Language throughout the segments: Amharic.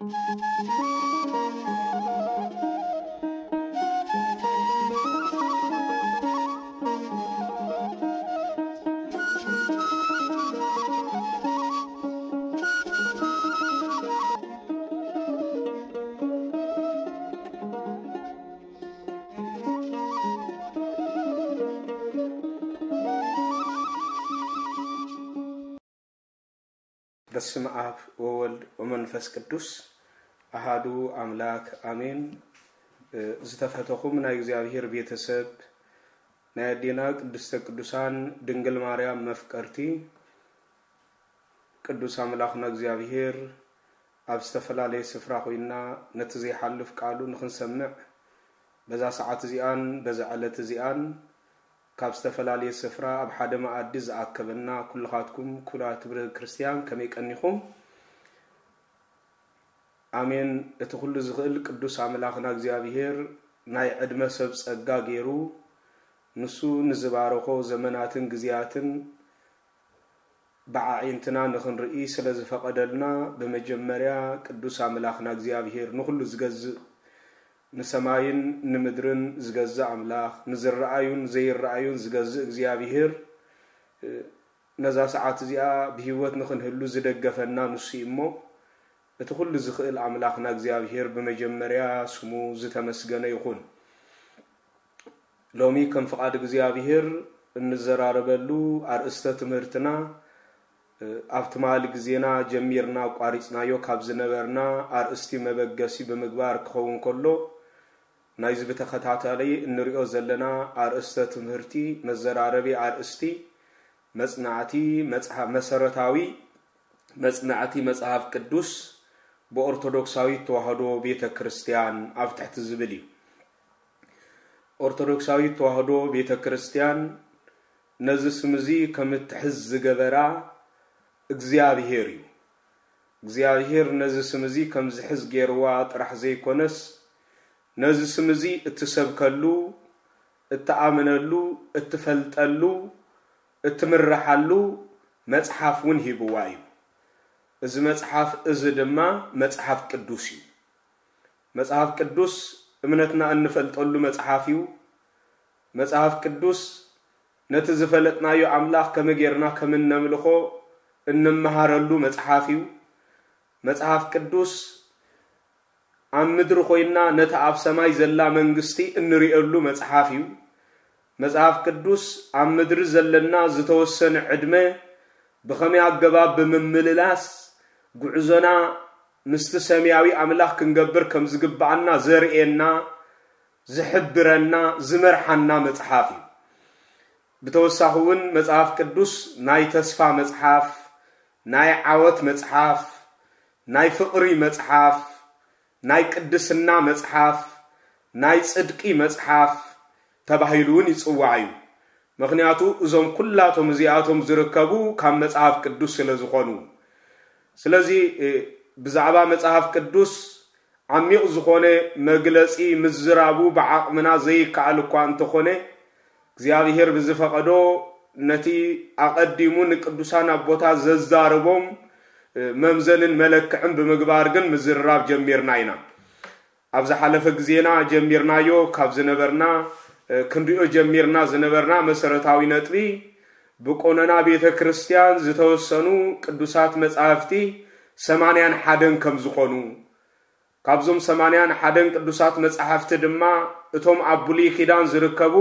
Música ወወልድ ወመንፈስ ቅዱስ አሃዱ አምላክ አሜን። ዝተፈተኹም ናይ እግዚኣብሔር ቤተሰብ ናይ ኣዴና ቅድስተ ቅዱሳን ድንግል ማርያም መፍቀርቲ ቅዱስ ኣምላኽና እግዚኣብሔር ኣብ ዝተፈላለየ ስፍራ ኮይና ነቲ ዘይሓልፍ ቃሉ ንክንሰምዕ በዛ ሰዓት እዚኣን በዛ ዕለት እዚኣን ካብ ዝተፈላለየ ስፍራ ኣብ ሓደ መኣዲ ዝኣከበና ኩልኻትኩም ኩላት ህብረ ክርስትያን ከመይ ቀኒኹም ኣሜን እቲ ኩሉ ዝኽእል ቅዱስ ኣምላኽና እግዚኣብሔር ናይ ዕድመ ሰብ ፀጋ ገይሩ ንሱ ንዝባረኾ ዘመናትን ግዜያትን ብዓዒንትና ንክንርኢ ስለ ዝፈቐደልና ብመጀመርያ ቅዱስ ኣምላኽና እግዚኣብሔር ንኩሉ ዝገዝእ ንሰማይን ንምድርን ዝገዝእ ኣምላኽ ንዝረኣዩን ዘይረኣዩን ዝገዝእ እግዚኣብሔር ነዛ ሰዓት እዚኣ ብሂወት ንክንህሉ ዝደገፈና ንሱ እሞ እቲ ኩሉ ዝኽእል ኣምላኽና እግዚኣብሔር ብመጀመርያ ስሙ ዝተመስገነ ይኹን። ሎሚ ከም ፍቓድ እግዚኣብሔር እንዘራረበሉ ኣርእስተ ትምህርትና ኣብ ትማሊ ግዜና ጀሚርና ቋሪፅናዮ ካብ ዝነበርና ኣርእስቲ መበገሲ ብምግባር ክኸውን ከሎ ናይዚ ብተኸታታሊ እንሪኦ ዘለና ኣርእስተ ትምህርቲ መዘራረቢ ኣርእስቲ መፅናዕቲ መሰረታዊ መፅናዕቲ መፅሓፍ ቅዱስ ብኦርቶዶክሳዊት ተዋህዶ ቤተ ክርስትያን ኣብ ትሕቲ ዝብል እዩ። ኦርቶዶክሳዊት ተዋህዶ ቤተ ክርስትያን ነዚ ስም እዚ ከም እትሕዝ ዝገበራ እግዚኣብሄር እዩ። እግዚኣብሄር ነዚ ስም እዚ ከም ዝሕዝ ገይርዋ ጥራሕ ዘይኮነስ ነዚ ስም እዚ እትሰብከሉ እትኣምነሉ እትፈልጠሉ እትምርሓሉ መፅሓፍ እውን ሂብዋ እዩ እዚ መፅሓፍ እዚ ድማ መፅሓፍ ቅዱስ እዩ። መፅሓፍ ቅዱስ እምነትና እንፈልጠሉ መፅሓፍ እዩ። መፅሓፍ ቅዱስ ነቲ ዝፈለጥናዮ ኣምላኽ ከመይ ጌርና ከም እነምልኾ እንመሃረሉ መፅሓፍ እዩ። መፅሓፍ ቅዱስ ኣብ ምድሪ ኮይና ነቲ ኣብ ሰማይ ዘላ መንግስቲ እንሪአሉ መፅሓፍ እዩ። መፅሓፍ ቅዱስ ኣብ ምድሪ ዘለና ዝተወሰነ ዕድመ ብኸመይ ኣገባብ ብምምልላስ ጉዕዞና ምስቲ ሰማያዊ ኣምላኽ ክንገብር ከም ዝግባአና ዘርእየና ዝሕብረና ዝመርሓና መፅሓፍ እዩ። ብተወሳኺ እውን መፅሓፍ ቅዱስ ናይ ተስፋ መፅሓፍ ናይ ዓወት መፅሓፍ ናይ ፍቕሪ መፅሓፍ ናይ ቅድስና መፅሓፍ ናይ ፅድቂ መፅሓፍ ተባሂሉ እውን ይፅዋዕ እዩ። ምክንያቱ እዞም ኩላቶም እዚኣቶም ዝርከቡ ካብ መፅሓፍ ቅዱስ ስለ ዝኾኑ ስለዚ ብዛዕባ መፅሓፍ ቅዱስ ዓሚቕ ዝኾነ መግለፂ ምዝራቡ ብዓቕምና ዘይከኣል እኳ እንተኾነ እግዚኣብሄር ብዝፈቐዶ ነቲ ኣቐዲሙ ንቅዱሳን ኣቦታት ዘዛርቦም መምዘንን መለክዕን ብምግባር ግን ምዝርራብ ጀሚርና ኢና። ኣብ ዝሓለፈ ግዜና ጀሚርናዮ ካብ ዝነበርና ክንሪኦ ጀሚርና ዝነበርና መሰረታዊ ነጥቢ ብቆነና ቤተ ክርስትያን ዝተወሰኑ ቅዱሳት መፃሕፍቲ ሰማንያን ሓደን ከም ዝኾኑ። ካብዞም ሰማንያን ሓደን ቅዱሳት መፃሕፍቲ ድማ እቶም ኣብ ብሉይ ኪዳን ዝርከቡ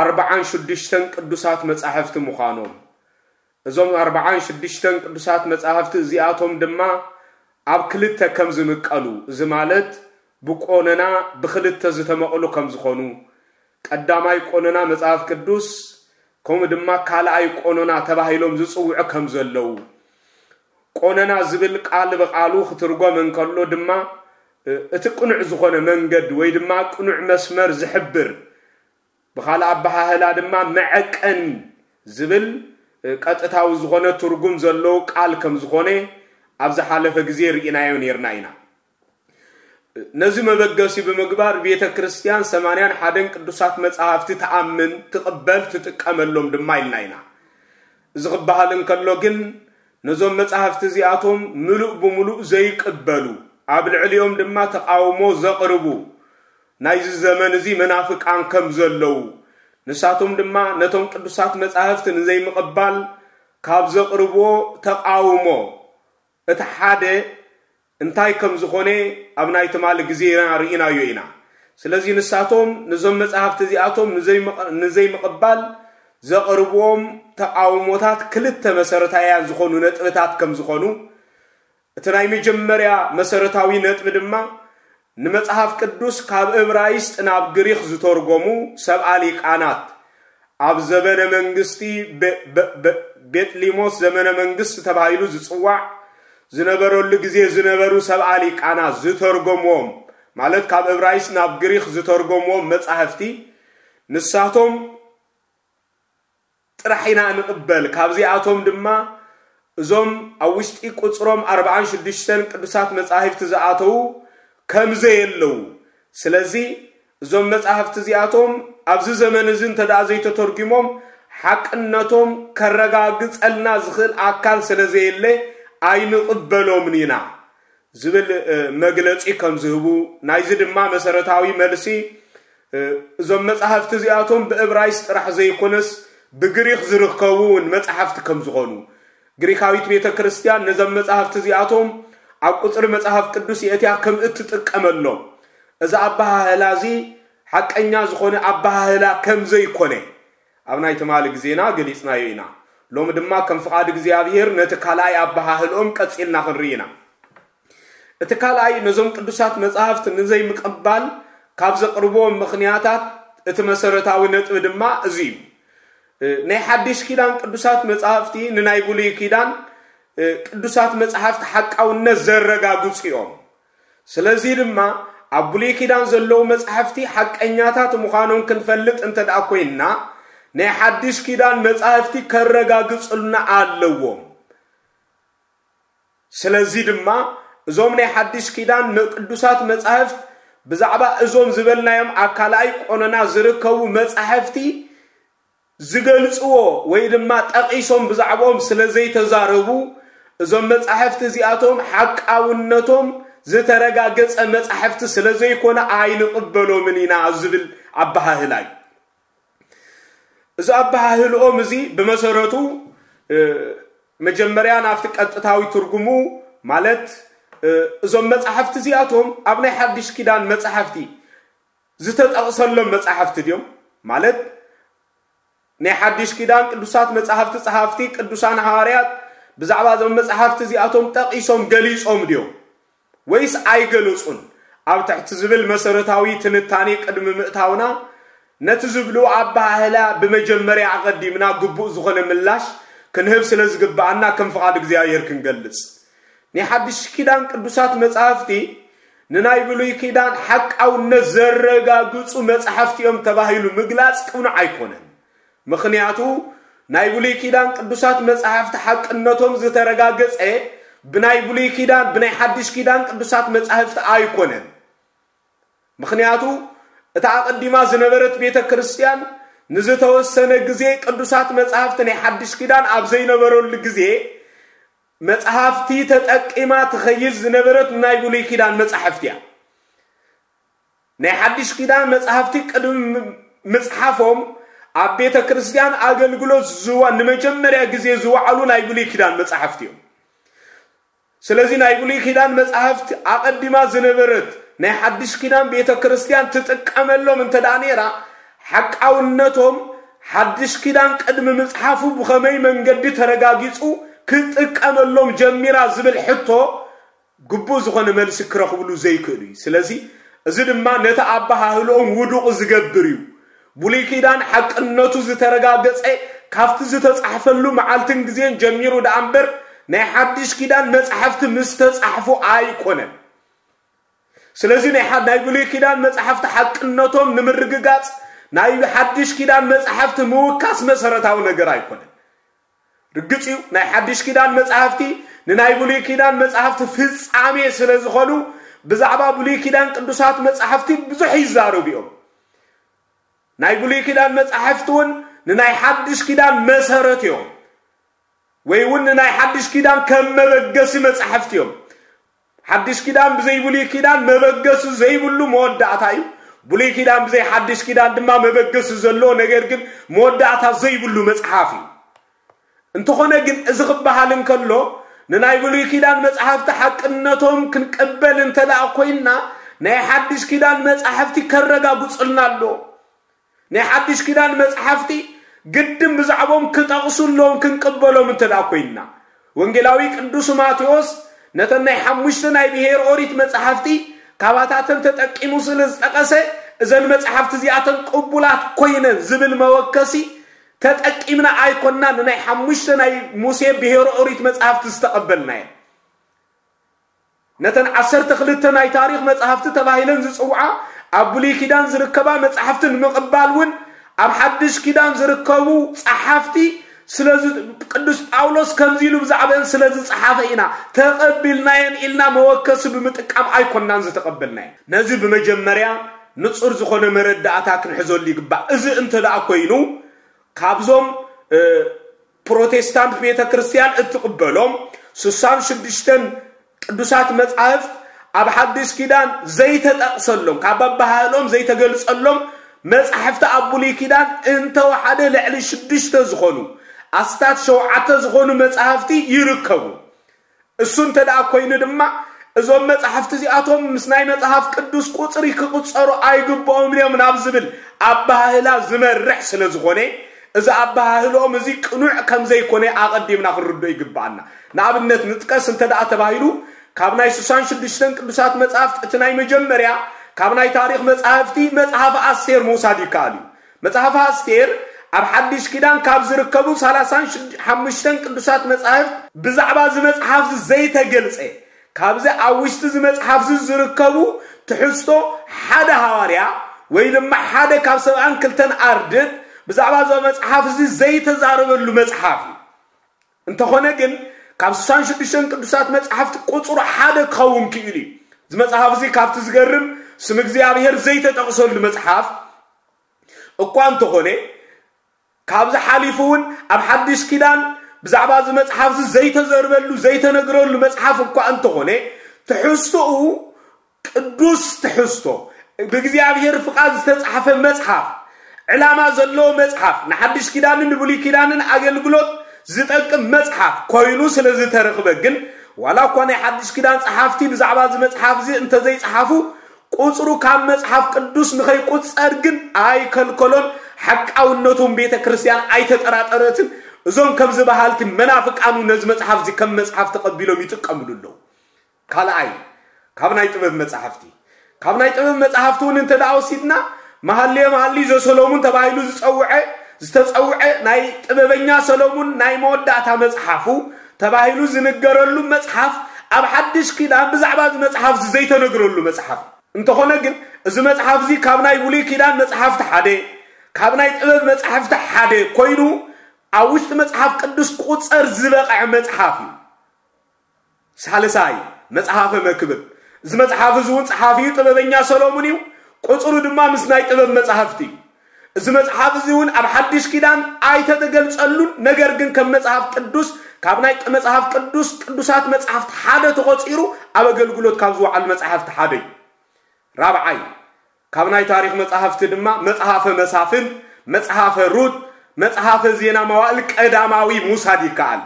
ኣርባዓን ሽዱሽተን ቅዱሳት መፃሕፍቲ ምዃኖም። እዞም ኣርባዓን ሽዱሽተን ቅዱሳት መፃሕፍቲ እዚኣቶም ድማ ኣብ ክልተ ከም ዝምቀሉ። እዚ ማለት ብቆነና ብክልተ ዝተመቕሉ ከም ዝኾኑ። ቀዳማይ ቆነና መፅሓፍ ቅዱስ ከምኡ ድማ ካልኣይ ቆነና ተባሂሎም ዝፅውዑ ከም ዘለው ቆነና ዝብል ቃል ብቃሉ ክትርጎም እንከሎ ድማ እቲ ቅኑዕ ዝኾነ መንገዲ ወይ ድማ ቅኑዕ መስመር ዝሕብር ብካልእ ኣበሃህላ ድማ መዐቀኒ ዝብል ቀጥታዊ ዝኾነ ትርጉም ዘለዎ ቃል ከም ዝኾነ ኣብ ግዜ ርኢናዮ ነርና ኢና ነዚ መበገሲ ብምግባር ቤተ ክርስትያን ሰማንያን ሓደን ቅዱሳት መፅሓፍቲ ተኣምን ትቕበል ትጥቀመሎም ድማ ኢልና ኢና እዚ ክበሃል እንከሎ ግን ነዞም መጻሕፍቲ እዚኣቶም ምሉእ ብምሉእ ዘይቅበሉ ኣብ ልዕሊኦም ድማ ተቃውሞ ዘቕርቡ። ናይዚ ዘመን እዚ መናፍቃን ከም ዘለው ንሳቶም ድማ ነቶም ቅዱሳት መጻሕፍቲ ንዘይምቕባል ካብ ዘቕርብዎ ተቃውሞ። እቲ ሓደ እንታይ ከም ዝኾነ ኣብ ናይ ትማሊ ግዜና ርኢናዮ ኢና። ስለዚ ንሳቶም ነዞም መጻሕፍቲ እዚኣቶም ንዘይምቕባል ዘቕርብዎም ተቃውሞታት ክልተ መሰረታውያን ዝኾኑ ነጥብታት ከም ዝኾኑ እቲ ናይ መጀመርያ መሰረታዊ ነጥቢ ድማ ንመጽሓፍ ቅዱስ ካብ ዕብራይስጥ ናብ ግሪክ ዝተርጎሙ ሰብኣ ሊቃናት ኣብ ዘበነ መንግስቲ ቤጥሊሞስ ዘመነ መንግስቲ ተባሂሉ ዝፅዋዕ ዝነበረሉ ግዜ ዝነበሩ ሰብኣ ሊቃናት ዝተርጎምዎም። ማለት ካብ ዕብራይስ ናብ ግሪክ ዝተርጎምዎም መጻሕፍቲ ንሳቶም ጥራሕ ኢና ንቕበል። ካብዚኣቶም ድማ እዞም ኣብ ውሽጢ ቁፅሮም 46 ቅዱሳት መጻሕፍቲ ዝኣተዉ ከምዘ የለዉ ስለዚ እዞም መጻሕፍቲ እዚኣቶም ኣብዚ ዘመን እዚ እንተደኣ ዘይተተርጊሞም ሓቅነቶም ከረጋግፀልና ዝኽእል ኣካል ስለ ዘየለ ኣይንቕበሎምን ኢና ዝብል መግለፂ ከም ዝህቡ ናይዚ ድማ መሰረታዊ መልሲ እዞም መጻሕፍቲ እዚኣቶም ብዕብራይስ ጥራሕ ዘይኮነስ ብግሪክ ዝርከቡ እውን መጻሕፍቲ ከም ዝኾኑ። ግሪካዊት ቤተ ክርስቲያን ነዞም መጻሕፍቲ እዚኣቶም ኣብ ቁፅሪ መጽሓፍ ቅዱስ የእትያ ከም እትጥቀመሎም። እዚ ኣባሃህላ እዚ ሓቀኛ ዝኾነ ኣባሃህላ ከም ዘይኮነ ኣብ ናይ ትማሊ ግዜና ገሊፅናዮ ኢና ሎሚ ድማ ከም ፍቓድ እግዚኣብሔር ነቲ ካልኣይ ኣባሃህልኦም ቀፂልና ክንርኢ እቲ ካልኣይ ነዞም ቅዱሳት መጻሕፍቲ ንዘይምቕባል ካብ ዘቕርብዎም ምኽንያታት እቲ መሰረታዊ ነጥቢ ድማ እዚ እዩ። ናይ ሓድሽ ኪዳን ቅዱሳት መጻሕፍቲ ንናይ ብሉይ ኪዳን ቅዱሳት መጻሕፍቲ ሓቃውነት ዘረጋግፁ እዮም። ስለዚ ድማ ኣብ ብሉይ ኪዳን ዘለዉ መጻሕፍቲ ሓቀኛታት ምዃኖም ክንፈልጥ እንተ ደኣ ኮይንና ናይ ሓድሽ ኪዳን መጻሕፍቲ ከረጋግፁልና ኣለዎም። ስለዚ ድማ እዞም ናይ ሓድሽ ኪዳን ቅዱሳት መጻሕፍት ብዛዕባ እዞም ዝበልናዮም ኣካልኣይ ቆነና ዝርከቡ መጻሕፍቲ ዝገልፅዎ ወይ ድማ ጠቂሶም ብዛዕባኦም ስለ ዘይተዛረቡ እዞም መጻሕፍቲ እዚኣቶም ሓቃውነቶም ዝተረጋገፀ መጻሕፍቲ ስለ ዘይኮነ ኣይንቕበሎምን ኢና ዝብል ኣባሃህላ እዚ ኣባሃህልኦም እዚ ብመሰረቱ መጀመርያ ናብቲ ቀጥታዊ ትርጉሙ ማለት እዞም መጻሕፍቲ እዚኣቶም ኣብ ናይ ሓድሽ ኪዳን መጻሕፍቲ ዝተጠቕሰሎም መጻሕፍቲ ድዮም? ማለት ናይ ሓድሽ ኪዳን ቅዱሳት መጻሕፍቲ ጸሓፍቲ ቅዱሳን ሃዋርያት ብዛዕባ እዞም መጻሕፍቲ እዚኣቶም ጠቂሶም ገሊፆም ድዮም? ወይስ ኣይገለፁን ኣብ ትሕቲ ዝብል መሰረታዊ ትንታኔ ቅድሚ ምእታውና ነቲ ዝብሉ ኣባህላ ብመጀመርያ ኣቐዲምና ግቡእ ዝኾነ ምላሽ ክንህብ ስለ ዝግባአና ከም ፍቓድ እግዚኣብሔር ክንገልጽ። ናይ ሓድሽ ኪዳን ቅዱሳት መጻሕፍቲ ንናይ ብሉይ ኪዳን ሓቃውነት ዘረጋግፁ መጻሕፍቲ እዮም ተባሂሉ ምግላፅ ቅኑዕ ኣይኮነን። ምክንያቱ ናይ ብሉይ ኪዳን ቅዱሳት መጻሕፍቲ ሓቅነቶም ዝተረጋገፀ ብናይ ብሉይ ኪዳን ብናይ ሓድሽ ኪዳን ቅዱሳት መጻሕፍቲ ኣይኮነን። ምክንያቱ እታ ኣቐዲማ ዝነበረት ቤተ ክርስቲያን ንዝተወሰነ ግዜ ቅዱሳት መጻሕፍቲ ናይ ሓድሽ ኪዳን ኣብ ዘይነበረሉ ግዜ መጽሓፍቲ ተጠቂማ ትኸይድ ዝነበረት ናይ ብሉይ ኪዳን መጻሕፍቲ እያ። ናይ ሓድሽ ኪዳን መጻሕፍቲ ቅድሚ ምፅሓፎም ኣብ ቤተ ክርስቲያን ኣገልግሎት ዝዋ ንመጀመርያ ግዜ ዝወዓሉ ናይ ብሉይ ኪዳን መጻሕፍቲ እዮም። ስለዚ ናይ ብሉይ ኪዳን መጻሕፍቲ ኣቐዲማ ዝነበረት ናይ ሓድሽ ኪዳን ቤተ ክርስቲያን ትጥቀመሎም እንተ ደኣ ነራ ሓቃውነቶም ሓድሽ ኪዳን ቅድሚ ምፅሓፉ ብኸመይ መንገዲ ተረጋጊፁ ክጥቀመሎም ጀሚራ ዝብል ሕቶ ግቡእ ዝኾነ መልሲ ክረኽብሉ ዘይክእሉ እዩ። ስለዚ እዚ ድማ ነቲ ኣባሃህልኦም ውዱቕ ዝገብር እዩ። ብሉይ ኪዳን ሓቅነቱ ዝተረጋገፀ ካብቲ ዝተፃሕፈሉ መዓልትን ግዜን ጀሚሩ ደኣ እምበር ናይ ሓድሽ ኪዳን መፅሓፍቲ ምስ ኣይኮነን ስለዚ ናይ ብሉይ ኪዳን መፅሓፍቲ ሓቅነቶም ንምርግጋፅ ናይ ሓድሽ ኪዳን መፅሓፍቲ ምውካስ መሰረታዊ ነገር ኣይኮነን። ርግፅ እዩ። ናይ ሓድሽ ኪዳን መፅሓፍቲ ንናይ ብሉይ ኪዳን መፅሓፍቲ ፍፃሜ ስለ ዝኾኑ ብዛዕባ ብሉይ ኪዳን ቅዱሳት መፅሓፍቲ ብዙሕ ይዛረቡ እዮም። ናይ ብሉይ ኪዳን መፅሓፍቲ እውን ንናይ ሓድሽ ኪዳን መሰረት እዮም። ወይ እውን ናይ ሓድሽ ኪዳን ከም መበገሲ መፅሓፍቲ እዮም ሓድሽ ኪዳን ብዘይ ብሉይ ኪዳን መበገሲ ዘይብሉ መወዳእታ እዩ። ብሉይ ኪዳን ብዘይ ሓድሽ ኪዳን ድማ መበገሲ ዘለዎ ነገር ግን መወዳእታ ዘይብሉ መፅሓፍ እዩ። እንተኾነ ግን እዚ ክበሃል እንከሎ ንናይ ብሉይ ኪዳን መፅሓፍቲ ሓቅነቶም ክንቀበል እንተደኣ ኮይንና ናይ ሓድሽ ኪዳን መፅሓፍቲ ከረጋግፁልና ኣሎ። ናይ ሓድሽ ኪዳን መፅሓፍቲ ግድም ብዛዕቦም ክጠቕሱ ኣለዎም ክንቅበሎም እንተደኣ ኮይንና። ወንጌላዊ ቅዱስ ማቴዎስ ነተን ናይ ሓሙሽተ ናይ ብሄር ኦሪት መፅሓፍቲ ካባታተን ተጠቂሙ ስለ ዝጠቐሰ እዘን መፅሓፍቲ እዚኣተን ቅቡላት ኮይነን ዝብል መወከሲ ተጠቂምና ኣይኮና ንናይ ሓሙሽተ ናይ ሙሴ ብሄር ኦሪት መፅሓፍቲ ዝተቐበልና እየን። ነተን ዓሰርተ ክልተ ናይ ታሪክ መፅሓፍቲ ተባሂለን ዝፅውዓ ኣብ ብሉይ ኪዳን ዝርከባ መፅሓፍቲ ንምቕባል እውን ኣብ ሓድሽ ኪዳን ዝርከቡ ፀሓፍቲ ስለዚ ቅዱስ ጳውሎስ ከምዚ ኢሉ ብዛዕባአን ስለ ዝፀሓፈ ኢና ተቐቢልናየን ኢልና መወከሲ ብምጥቃም ኣይኮናን ዝተቐበልናየን ነዚ ብመጀመርያ ንፁር ዝኾነ መረዳእታ ክንሕዘሉ ይግባእ። እዚ እንተ ደኣ ኮይኑ ካብዞም ፕሮቴስታንት ቤተ ክርስቲያን እትቕበሎም ስሳን ሽዱሽተን ቅዱሳት መፃሕፍት ኣብ ሓድሽ ኪዳን ዘይተጠቕሰሎም ካብ ኣባህሎም ዘይተገልፀሎም መፅሓፍቲ ኣብ ብሉይ ኪዳን እንተወሓደ ልዕሊ ሽዱሽተ ዝኾኑ ኣስታት ሸውዓተ ዝኾኑ መፅሓፍቲ ይርከቡ። እሱ እንተ ደኣ ኮይኑ ድማ እዞም መፅሓፍቲ እዚኣቶም ምስ ናይ መፅሓፍ ቅዱስ ቁፅሪ ክቁፀሩ ኣይግብኦም እዮም ናብ ዝብል ኣባህላ ዝመርሕ ስለ ዝኾነ እዚ ኣባህሎም እዚ ቅኑዕ ከም ዘይኮነ ኣቐዲምና ክንርዶ ይግባአና። ንኣብነት ንጥቀስ እንተ ተባሂሉ ካብ ናይ 66 ቅዱሳት መፅሓፍቲ እቲ ናይ መጀመርያ ካብ ናይ ታሪክ መፅሓፍቲ መፅሓፍ ኣስቴር ምውሳድ ይከኣል እዩ። መፅሓፍ ኣስቴር ኣብ ሓድሽ ኪዳን ካብ ዝርከቡ 35 ቅዱሳት መፅሓፍት ብዛዕባ እዚ መፅሓፍ ዘይተገልፀ ካብዚ ኣብ ውሽጢ እዚ መፅሓፍ ዝርከቡ ትሕዝቶ ሓደ ሃዋርያ ወይ ድማ ሓደ ካብ ሰብኣን ክልተን ኣርድት ብዛዕባ ዞ መፅሓፍ እዚ ዘይተዛረበሉ መፅሓፍ እዩ። እንተኾነ ግን ካብ 66 ቅዱሳት መፅሓፍቲ ቁፅሩ ሓደ ክኸውን ክኢሉ እዩ። እዚ መፅሓፍ እዚ ካብቲ ዝገርም ስም እግዚኣብሔር ዘይተጠቕሰሉ መፅሓፍ እኳ እንተኾነ ካብዚ ሓሊፉ እውን ኣብ ሓድሽ ኪዳን ብዛዕባ እዚ መፅሓፍ እዚ ዘይተዘርበሉ ዘይተነግረሉ መፅሓፍ እኳ እንተኾነ ትሕዝቶኡ ቅዱስ ትሕዝቶ ብእግዚኣብሔር ፍቓድ ዝተፃሓፈ መፅሓፍ ዕላማ ዘለዎ መፅሓፍ ንሓድሽ ኪዳንን ንብሉይ ኪዳንን ኣገልግሎት ዝጠቅም መፅሓፍ ኮይኑ ስለ ግን ዋላ እኳ ናይ ሓድሽ ኪዳን ፀሓፍቲ ብዛዕባ እዚ መፅሓፍ እዚ እንተዘይፀሓፉ ቁፅሩ ካብ መፅሓፍ ቅዱስ ንኸይቁፀር ግን ኣይከልከሎን ሓቃውነቱን ቤተ ክርስቲያን ኣይተጠራጠረትን እዞም ከም ዝበሃልቲ መናፍቃኑ ነዚ መፅሓፍ እዚ ከም መፅሓፍ ተቐቢሎም ይጥቀምሉ ኣለዉ ካልኣይ ካብ ናይ ጥበብ መፅሓፍቲ ካብ ናይ ጥበብ መፅሓፍቲ እውን እንተ ደኣ ወሲድና መሃልየ መሃሊ ዘሰሎሙን ተባሂሉ ዝፀውዐ ዝተፀውዐ ናይ ጥበበኛ ሰሎሙን ናይ መወዳእታ መፅሓፉ ተባሂሉ ዝንገረሉ መፅሓፍ ኣብ ሓድሽ ኪዳን ብዛዕባ እዚ መፅሓፍ ዘይተነግረሉ መፅሓፍ እንተኾነ ግን እዚ መፅሓፍ እዚ ካብ ናይ ብሉይ ኪዳን መፅሓፍቲ ሓደ ካብ ናይ ጥበብ መፅሓፍቲ ሓደ ኮይኑ ኣብ ውሽጢ መፅሓፍ ቅዱስ ቁፀር ዝበቕዐ መፅሓፍ እዩ። ሳልሳይ መፅሓፈ መክብብ። እዚ መፅሓፍ እዚ እውን ፀሓፊዩ ጥበበኛ ሰሎሙን እዩ። ቁፅሩ ድማ ምስ ናይ ጥበብ መፅሓፍቲ እዩ። እዚ መፅሓፍ እዚ እውን ኣብ ሓድሽ ኪዳን ኣይተተገልፀሉን ነገር ግን ከም መፅሓፍ ቅዱስ ካብ ናይ መፅሓፍ ቅዱስ ቅዱሳት መፅሓፍቲ ሓደ ተቆፂሩ ኣብ ኣገልግሎት ካብ ዝወዓሉ መፅሓፍቲ ሓደ እዩ። ራብዓይ ካብ ናይ ታሪክ መፅሓፍቲ ድማ መፅሓፈ መሳፍን መፅሓፈ ሩት መፅሓፈ ዜና መዋእል ቀዳማዊ ሙሳድ ይከኣል።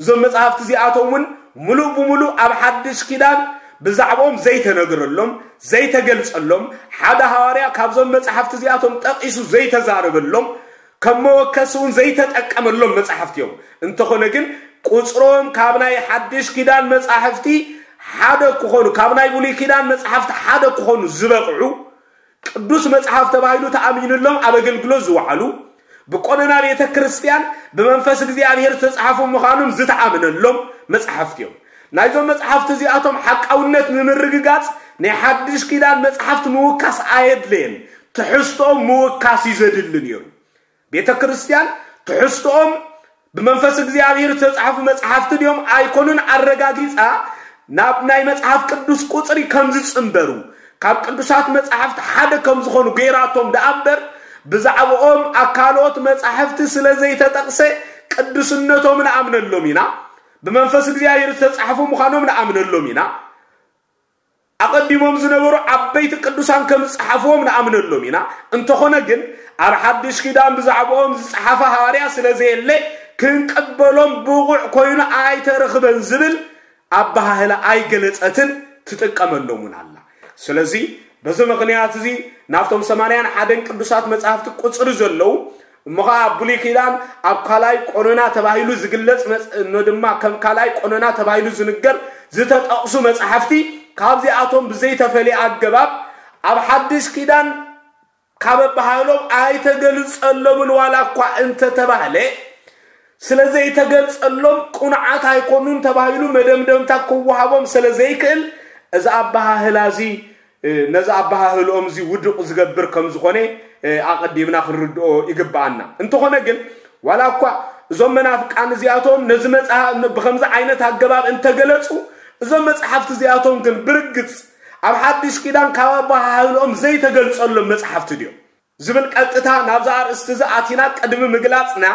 እዞም መፅሓፍቲ እዚኣቶም እውን ሙሉእ ብምሉእ ኣብ ሓድሽ ኪዳን ብዛዕቦም ዘይተነግረሎም ዘይተገልፀሎም ሓደ ሃዋርያ ካብዞም መፅሓፍቲ እዚኣቶም ጠቂሱ ዘይተዛረበሎም ከም መወከሲ እውን ዘይተጠቀመሎም መፅሓፍቲ እዮም። እንተኾነ ግን ቁፅሮም ካብ ናይ ሓድሽ ኪዳን መፅሓፍቲ ሓደ ክኾኑ ካብ ናይ ብሉይ ኪዳን መፅሓፍቲ ሓደ ክኾኑ ዝበቕዑ ቅዱስ መፅሓፍ ተባሂሉ ተኣሚኑሎም ኣብ ኣገልግሎት ዝወዓሉ። ብቆነና ቤተ ክርስቲያን ብመንፈስ እግዚኣብሔር ዝተፃሓፉ ምዃኖም ዝተኣምነሎም መፅሓፍቲ እዮም። ናይዞም መፅሓፍቲ እዚኣቶም ሓቃውነት ንምርግጋፅ ናይ ሓድሽ ኪዳን መፅሓፍቲ ምውካስ ኣየድለየን ትሕዝቶኦም ምውካስ እዩ ነይሩ። ቤተ ክርስቲያን ትሕዝቶኦም ብመንፈስ እግዚኣብሔር ዝተፃሓፉ መፅሓፍቲ ድዮም ኣይኮኑን ኣረጋጊፃ ናብ ናይ መፅሓፍ ቅዱስ ቁፅሪ ከም ካብ ቅዱሳት መፅሓፍቲ ሓደ ከም ዝኾኑ ገይራቶም ደኣ እምበር ብዛዕባኦም ኣካሎት መፅሓፍቲ ስለ ዘይተጠቕሰ ቅዱስነቶም ንኣምነሎም ኢና። ብመንፈስ እግዚኣብሔር ዝተፃሕፉ ምዃኖም ንኣምነሎም ኢና። ኣቐዲሞም ዝነበሩ ዓበይቲ ቅዱሳን ከም ዝፀሓፍዎም ንኣምነሎም ኢና። እንተኾነ ግን ኣብ ሓድሽ ኪዳን ብዛዕባኦም ዝፀሓፈ ሃዋርያ ስለ ዘየለ ክንቅበሎም ብቑዕ ኮይኑ ኣይተረኽበን ዝብል ኣባሃህላ ኣይገለፀትን ትጥቀመሎም እውን ኣላ ስለዚ በዚ ምክንያት እዚ ናብቶም ሰማንያን ሓደን ቅዱሳት መፅሓፍቲ ቁፅሪ ዘለው እሞ ከዓ ብሉይ ኪዳን ኣብ ካልኣይ ቆኖና ተባሂሉ ዝግለፅ ድማ ከም ካልኣይ ቆኖና ተባሂሉ ዝንገር ዝተጠቕሱ መፅሓፍቲ ካብዚኣቶም ብዘይተፈልየ ኣገባብ ኣብ ሓድሽ ኪዳን ካብ ኣባሃሎም ኣይተገልፀሎምን ዋላ እኳ እንተተባህለ ስለዘይተገልፀሎም ቁኑዓት ኣይኮኑን ተባሂሉ መደምደምታ ክወሃቦም ስለ ዘይክእል እዚ ኣባሃህላ እዚ ነዚ ኣባሃህልኦም እዚ ውድቕ ዝገብር ከም ዝኾነ ኣቐዲምና ክንርድኦ ይግባአና። እንተኾነ ግን ዋላ እኳ እዞም መናፍቃን እዚኣቶም ነዚ ብከምዚ ዓይነት ኣገባብ እንተገለፁ እዞም መፅሓፍቲ እዚኣቶም ግን ብርግፅ ኣብ ሓድሽ ኪዳን ካብ ኣባሃህልኦም ዘይተገልፀሎም መፅሓፍቲ ድዮም። ዝብል ቀጥታ ናብዛ ኣርእስቲ እዚ ኣቲና ቅድሚ ምግላፅና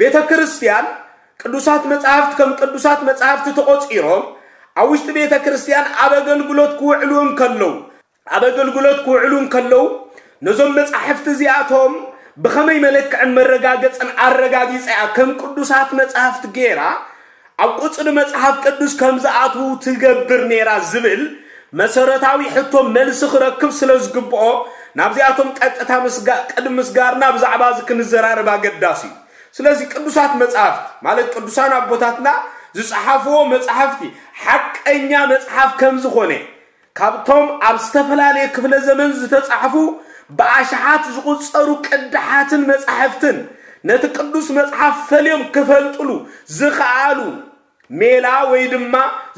ቤተ ክርስቲያን ቅዱሳት መፅሓፍቲ ከም ቅዱሳት መፅሓፍቲ ተቆፂሮም ኣብ ውሽጢ ቤተ ክርስቲያን ኣብ ኣገልግሎት ክውዕሉ እንከለዉ ኣብ ኣገልግሎት ክውዕሉ እንከለዉ ነዞም መፃሕፍቲ እዚኣቶም ብኸመይ መለክዕን መረጋገፅን ኣረጋጊፀ ከም ቅዱሳት መፅሓፍቲ ገይራ ኣብ ቁፅሪ መፅሓፍ ቅዱስ ከም ትገብር ነይራ ዝብል መሰረታዊ ሕቶ መልሲ ክረክብ ስለ ዝግብኦ ናብዚኣቶም ቀጥታ ቅድሚ ምስጋርና ብዛዕባ እዚ ክንዘራረብ ኣገዳሲ። እዩ ስለዚ ቅዱሳት መፅሓፍቲ ማለት ቅዱሳን ኣቦታትና ዝፀሓፍዎ መፅሓፍቲ ሓቀኛ መፅሓፍ ከም ዝኾነ ካብቶም ኣብ ዝተፈላለየ ክፍለ ዘመን ዝተፃሕፉ ብኣሽሓት ዝቁፀሩ ቅድሓትን መፅሓፍትን ነቲ ቅዱስ መፅሓፍ ፈልዮም ክፈልጥሉ ዝኸኣሉ ሜላ ወይ ድማ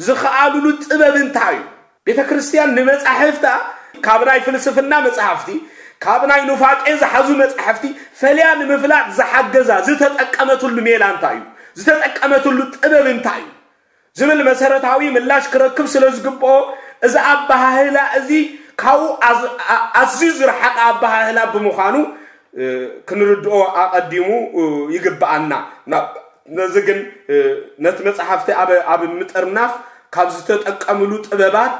ዝኸኣልሉ ጥበብ እንታይ እዩ? ቤተ ክርስቲያን ንመፃሕፍታ ካብ ናይ ፍልስፍና መፅሓፍቲ ካብ ናይ ኑፋቄ ዝሓዙ መፅሕፍቲ ፈልያ ንምፍላጥ ዝሓገዛ ዝተጠቀመትሉ ሜላ እንታይ እዩ ዝተጠቀመትሉ ጥበብ እንታይ እዩ ዝብል መሰረታዊ ምላሽ ክረክብ ስለ ዝግብኦ እዚ ኣባሃህላ እዚ ካብኡ ኣዝዩ ዝረሓቐ ኣባሃህላ ብምዃኑ ክንርድኦ ኣቐዲሙ ይግብኣና ነዚ ግን ነቲ መፅሓፍቲ ኣብ ምጥርናፍ ካብ ዝተጠቀምሉ ጥበባት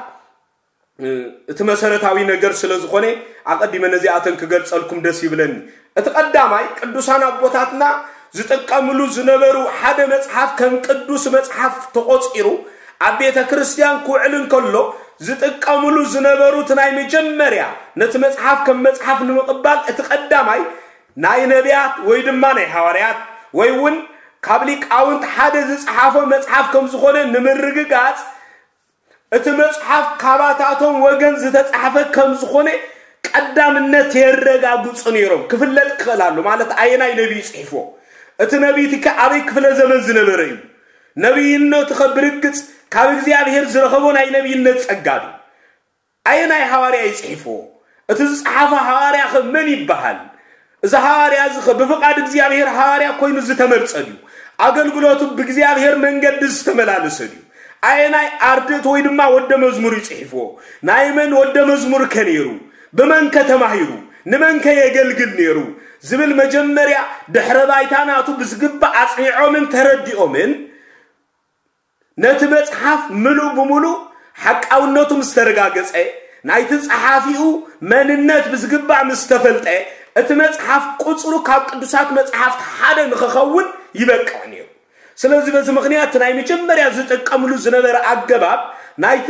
እቲ መሰረታዊ ነገር ስለ ዝኾነ ኣቐዲመ ነዚኣተን ክገልፀልኩም ደስ ይብለኒ። እቲ ቀዳማይ ቅዱሳን ኣቦታትና ዝጥቀምሉ ዝነበሩ ሓደ መፅሓፍ ከም ቅዱስ መፅሓፍ ተቆፂሩ ኣብ ቤተ ክርስቲያን ክውዕል እንከሎ ዝጥቀምሉ ዝነበሩ እቲ ናይ መጀመርያ ነቲ መፅሓፍ ከም መፅሓፍ ንምቕባል እቲ ቀዳማይ ናይ ነቢያት ወይ ድማ ናይ ሃዋርያት ወይ እውን ካብ ሊቃውንቲ ሓደ ዝፀሓፎ መፅሓፍ ከም ዝኾነ ንምርግጋፅ እቲ መፅሓፍ ካባታቶም ወገን ዝተፃሓፈ ከም ዝኾነ ቀዳምነት የረጋግፁ ነይሮም። ክፍለጥ ክኽእል ኣሎ ማለት ኣየናይ ነቢይ ፅሒፎ እቲ ነቢይ ቲከ ኣበይ ክፍለ ዘመን ዝነበረ እዩ። ነቢይነቱ ከብርግፅ ካብ እግዚኣብሔር ዝረኸቦ ናይ ነቢይነት ፀጋ እዩ ኣየናይ ሃዋርያ ይፅሒፍዎ እቲ ዝፀሓፈ ሃዋርያ ኸ መን ይበሃል? እዚ ሃዋርያ እዚ ኸ ብፍቓድ እግዚኣብሔር ሃዋርያ ኮይኑ ዝተመርፀ ድዩ ኣገልግሎቱ ብእግዚኣብሔር መንገዲ ዝተመላለሰ ድዩ ኣየናይ ኣርድእቲ ወይ ድማ ወደ መዝሙር ይፅሒፍዎ ናይ መን ወደ መዝሙር ከ ነይሩ? ብመን ተማሂሩ ንመን የገልግል ነይሩ ዝብል መጀመርያ ድሕረ ባይታ ናቱ ብዝግባእ ኣፅኒዖምን ተረዲኦምን ነቲ መፅሓፍ ምሉእ ብምሉእ ሓቃውነቱ ምስ ተረጋገፀ ናይቲ ፀሓፊኡ መንነት ብዝግባእ ምስ ተፈልጠ እቲ መፅሓፍ ቁፅሩ ካብ ቅዱሳት መፅሓፍቲ ሓደ ንክኸውን ይበቅዕ ነይሩ ስለዚ በዚ ምክንያት ናይ መጀመርያ ዝጥቀምሉ ዝነበረ ኣገባብ ናይቲ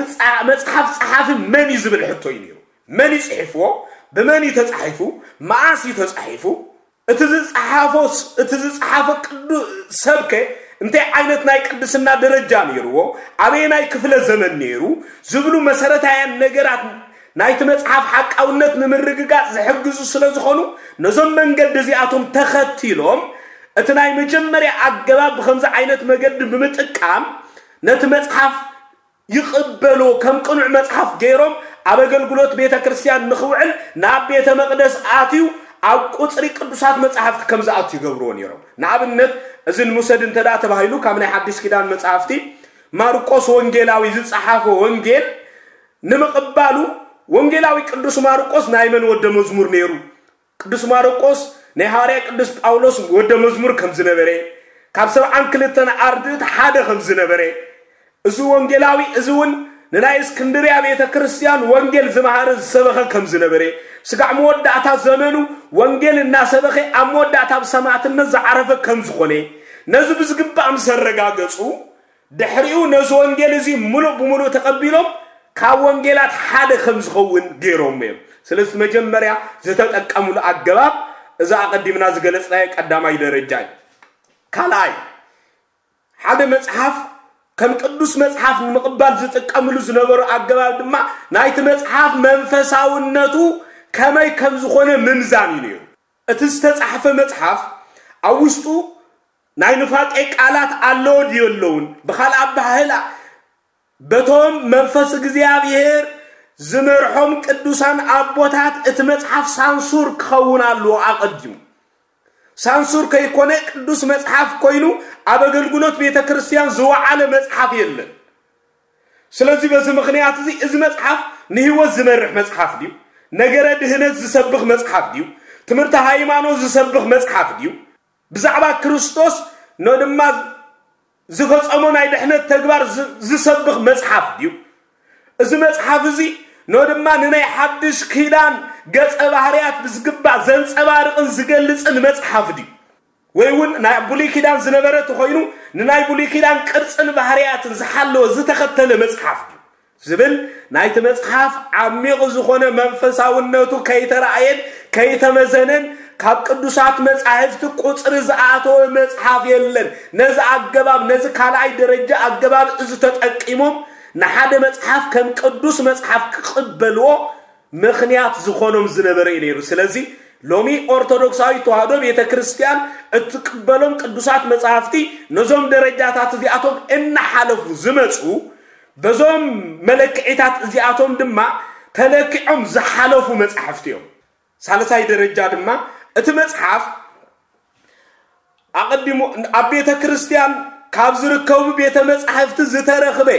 መፅሓፍ ፀሓፊ መን እዩ ዝብል ሕቶ እዩ? ነይሩ መን እዩ ፅሒፍዎ ብመን እዩ ተፃሒፉ መዓስ እዩ ተፃሒፉ እቲ ዝፀሓፎ እቲ ዝፀሓፈ ሰብከ እንታይ ዓይነት ናይ ቅድስና ደረጃ ነይርዎ? ኣበይ ናይ ክፍለ ዘመን ነይሩ? ዝብሉ መሰረታውያን ነገራት ናይቲ መፅሓፍ ሓቃውነት ንምርግጋፅ ዝሕግዙ ስለ ዝኾኑ ነዞም መንገዲ እዚኣቶም ተኸቲሎም እቲ ናይ መጀመርያ ኣገባብ ብከምዚ ዓይነት መገዲ ብምጥቃም ነቲ መፅሓፍ ይቕበሎ ከም ቅኑዕ መፅሓፍ ገይሮም ኣብ ኣገልግሎት ቤተ ክርስቲያን ንኽውዕል ናብ ቤተ መቅደስ ኣትዩ ኣብ ቁፅሪ ቅዱሳት መፅሓፍቲ ከም ይገብርዎ ነይሮም። ንኣብነት እዚ ንምውሰድ እንተዳ ተባሂሉ ካብ ናይ ሓድሽ ኪዳን መፅሓፍቲ ማርቆስ ወንጌላዊ ዝፀሓፎ ወንጌል ንምቕባሉ ወንጌላዊ ቅዱስ ማርቆስ ናይ መን ወደ መዝሙር ነይሩ? ቅዱስ ማርቆስ ናይ ሃዋርያ ቅዱስ ጳውሎስ ወደ መዝሙር ከም ዝነበረ ካብ ሰብዓን ክልተን ኣርድእቲ ሓደ ከም ዝነበረ እዚ ወንጌላዊ እዚ እውን ንናይ እስክንድርያ ቤተ ክርስቲያን ወንጌል ዝመሃረ ዝሰበኸ ከም ዝነበረ ስጋዕ መወዳእታ ዘመኑ ወንጌል እናሰበኸ ኣብ መወዳእታ ብሰማዕትነት ዝዓረፈ ከም ዝኾነ ነዚ ብዝግባእ ምስ ድሕሪኡ ነዚ ወንጌል እዚ ሙሉእ ብምሉእ ተቐቢሎም ካብ ወንጌላት ሓደ ከም ዝኸውን ገይሮም እዮም። ስለዚ መጀመርያ ዝተጠቀምሉ ኣገባብ እዛ ኣቐዲምና ዝገለፅናዮ ቀዳማይ ደረጃ እዩ። ካልኣይ ሓደ መፅሓፍ ከም ቅዱስ መፅሓፍ ንምቕባል ዝጥቀምሉ ዝነበሩ ኣገባብ ድማ ናይቲ መፅሓፍ መንፈሳውነቱ ከመይ ከም ዝኾነ ምምዛን እዩ ነይሩ። እቲ ዝተፃሕፈ መፅሓፍ ኣብ ውሽጡ ናይ ንፋቄ ቃላት ኣለዎ ድዩ ኣለውን። ብካልእ ኣባህላ በቶም መንፈስ እግዚኣብሔር ዝመርሖም ቅዱሳን ኣቦታት እቲ መፅሓፍ ሳንሱር ክኸውን ኣለዎ ኣቐዲሙ ሳንሱር ከይኮነ ቅዱስ መፅሓፍ ኮይኑ ኣብ ኣገልግሎት ቤተ ክርስቲያን ዝወዓለ መፅሓፍ የለን ስለዚ በዚ ምክንያት እዚ እዚ መፅሓፍ ንህይወት ዝመርሕ መፅሓፍ ድዩ ነገረ ድህነት ዝሰብኽ መፅሓፍ ድዩ ትምህርቲ ሃይማኖት ዝሰብኽ መፅሓፍ ድዩ። ብዛዕባ ክርስቶስ ኖ ድማ ዝፈፀሞ ናይ ድሕነት ተግባር ዝሰብኽ መፅሓፍ ድዩ። እዚ መፅሓፍ እዚ ኖ ድማ ንናይ ሓድሽ ኪዳን ገፀ ባህርያት ብዝግባእ ዘንፀባርቕን ዝገልፅን መፅሓፍ ድዩ ወይ እውን ናይ ብሉይ ኪዳን ዝነበረ ተኮይኑ ንናይ ብሉይ ኪዳን ቅርፅን ባህርያትን ዝሓለወ ዝተኸተለ መፅሓፍ ድዩ ዝብል ናይቲ መፅሓፍ ዓሚቕ ዝኾነ መንፈሳውነቱ ከይተረኣየን ከይተመዘነን ካብ ቅዱሳት መፃሕፍቲ ቁፅሪ ዝኣተወ መፅሓፍ የለን። ነዚ ኣገባብ ነዚ ካልኣይ ደረጃ ኣገባብ እዚ ተጠቂሞም ንሓደ መፅሓፍ ከም ቅዱስ መፅሓፍ ክቅበልዎ ምክንያት ዝኾኖም ዝነበረ እዩ ነይሩ። ስለዚ ሎሚ ኦርቶዶክሳዊ ተዋህዶ ቤተ ክርስቲያን እትቅበሎም ቅዱሳት መፅሓፍቲ ነዞም ደረጃታት እዚኣቶም እናሓለፉ ዝመፁ በዞም መለክዒታት እዚኣቶም ድማ ተለኪዖም ዝሓለፉ መፅሓፍቲ እዮም። ሳለሳይ ደረጃ ድማ እቲ መፅሓፍ ኣቐዲሙ ኣብ ቤተ ክርስቲያን ካብ ዝርከቡ ቤተ መፃሕፍቲ ዝተረኽበ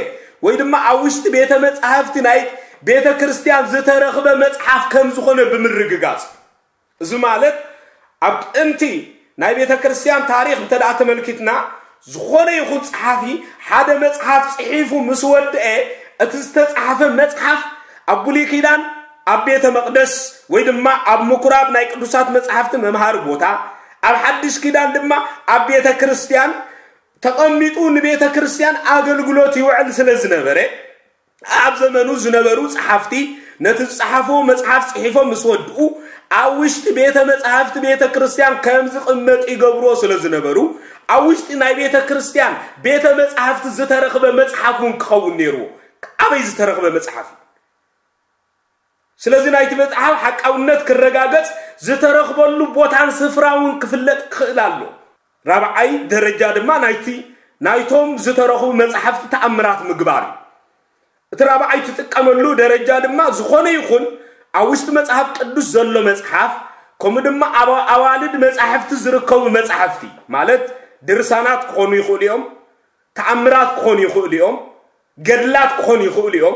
ወይ ድማ ኣብ ውሽጢ ቤተ መፃሕፍቲ ናይ ቤተ ክርስቲያን ዝተረኽበ መፅሓፍ ከም ዝኾነ ብምርግጋፅ እዚ ማለት ኣብ ጥንቲ ናይ ቤተ ክርስቲያን ታሪክ እንተደኣ ተመልኪትና ዝኾነ ይኹን ፀሓፊ ሓደ መፅሓፍ ፅሒፉ ምስ ወድአ እቲ ዝተፃሓፈ መፅሓፍ ኣብ ብሉይ ኪዳን ኣብ ቤተ መቅደስ ወይ ድማ ኣብ ምኩራብ ናይ ቅዱሳት መፅሓፍቲ መምሃሪ ቦታ ኣብ ሓድሽ ኪዳን ድማ ኣብ ቤተ ክርስቲያን ተቐሚጡ ንቤተ ክርስቲያን ኣገልግሎት ይውዕል ስለ ዝነበረ ኣብ ዘመኑ ዝነበሩ ፀሓፍቲ ነቲ ዝፀሓፎ መፅሓፍ ፅሒፎም ምስ ወድኡ ኣብ ውሽጢ ቤተ መፅሓፍቲ ቤተ ክርስቲያን ከም ዝቕመጥ ይገብርዎ ስለ ዝነበሩ ኣብ ውሽጢ ናይ ቤተ ክርስቲያን ቤተ መፅሓፍቲ ዝተረኽበ መፅሓፍ እውን ክኸውን ነይርዎ። ኣበይ ዝተረኽበ መፅሓፍ እዩ? ስለዚ ናይቲ መፅሓፍ ሓቃውነት ክረጋገፅ ዝተረኽበሉ ቦታን ስፍራውን ክፍለጥ ክኽእል ኣሎ። ራብዓይ ደረጃ ድማ ናይቲ ናይቶም ዝተረኽቡ መፅሓፍቲ ተኣምራት ምግባር እዩ እቲ ራብዓይ ትጥቀመሉ ደረጃ ድማ ዝኾነ ይኹን ኣብ ውሽጢ መፅሓፍ ቅዱስ ዘሎ መፅሓፍ ከምኡ ድማ ኣዋልድ መፅሓፍቲ ዝርከቡ መፅሓፍቲ ማለት ድርሳናት ክኾኑ ይኽእሉ እዮም ተኣምራት ክኾኑ ይኽእሉ እዮም ገድላት ክኾኑ ይኽእሉ እዮም።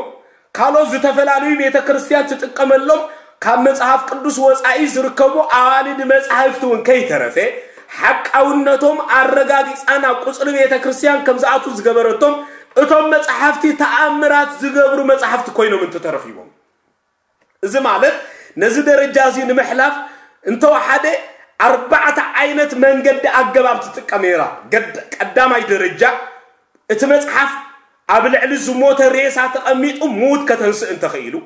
ካልኦት ዝተፈላለዩ ቤተ ክርስቲያን ትጥቀመሎም ካብ መፅሓፍ ቅዱስ ወፃኢ ዝርከቡ ኣዋልድ መፅሓፍቲ እውን ከይተረፈ ሓቃውነቶም ኣረጋጊፃን ኣብ ቁፅሪ ቤተ ክርስቲያን ከም ዝገበረቶም እቶም መፅሓፍቲ ተኣምራት ዝገብሩ መፅሓፍቲ ኮይኖም እንተተረኺቦም። እዚ ማለት ነዚ ደረጃ እዚ ንምሕላፍ እንተወሓደ ኣርባዕተ ዓይነት መንገዲ ኣገባብ ትጥቀም ነራ ቀዳማይ ደረጃ እቲ መፅሓፍ ኣብ ልዕሊ ዝሞተ ሬሳ ተቐሚጡ ሙት ከተንስእ እንተኽኢሉ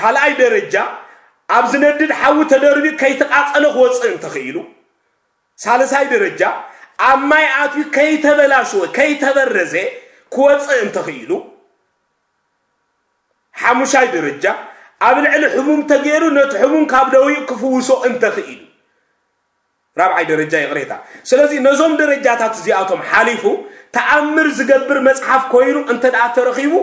ካልኣይ ደረጃ ኣብ ዝነድድ ሓዊ ተደርቢ ከይተቃፀለ ክወፅእ እንተኽኢሉ ሳልሳይ ደረጃ ኣብ ማይ ኣትዩ ከይተበላሽወ ከይተበረዘ ክወፅእ እንተኽኢሉ ሓሙሻይ ደረጃ ኣብ ልዕሊ ሕሙም ተገይሩ ነቲ ሕሙም ካብ ደዊኡ ክፍውሶ እንተኽኢሉ ራብዓይ ደረጃ ይቕሬታ ስለዚ ነዞም ደረጃታት እዚኣቶም ሓሊፉ ተኣምር ዝገብር መፅሓፍ ኮይኑ እንተ ደኣ ተረኺቡ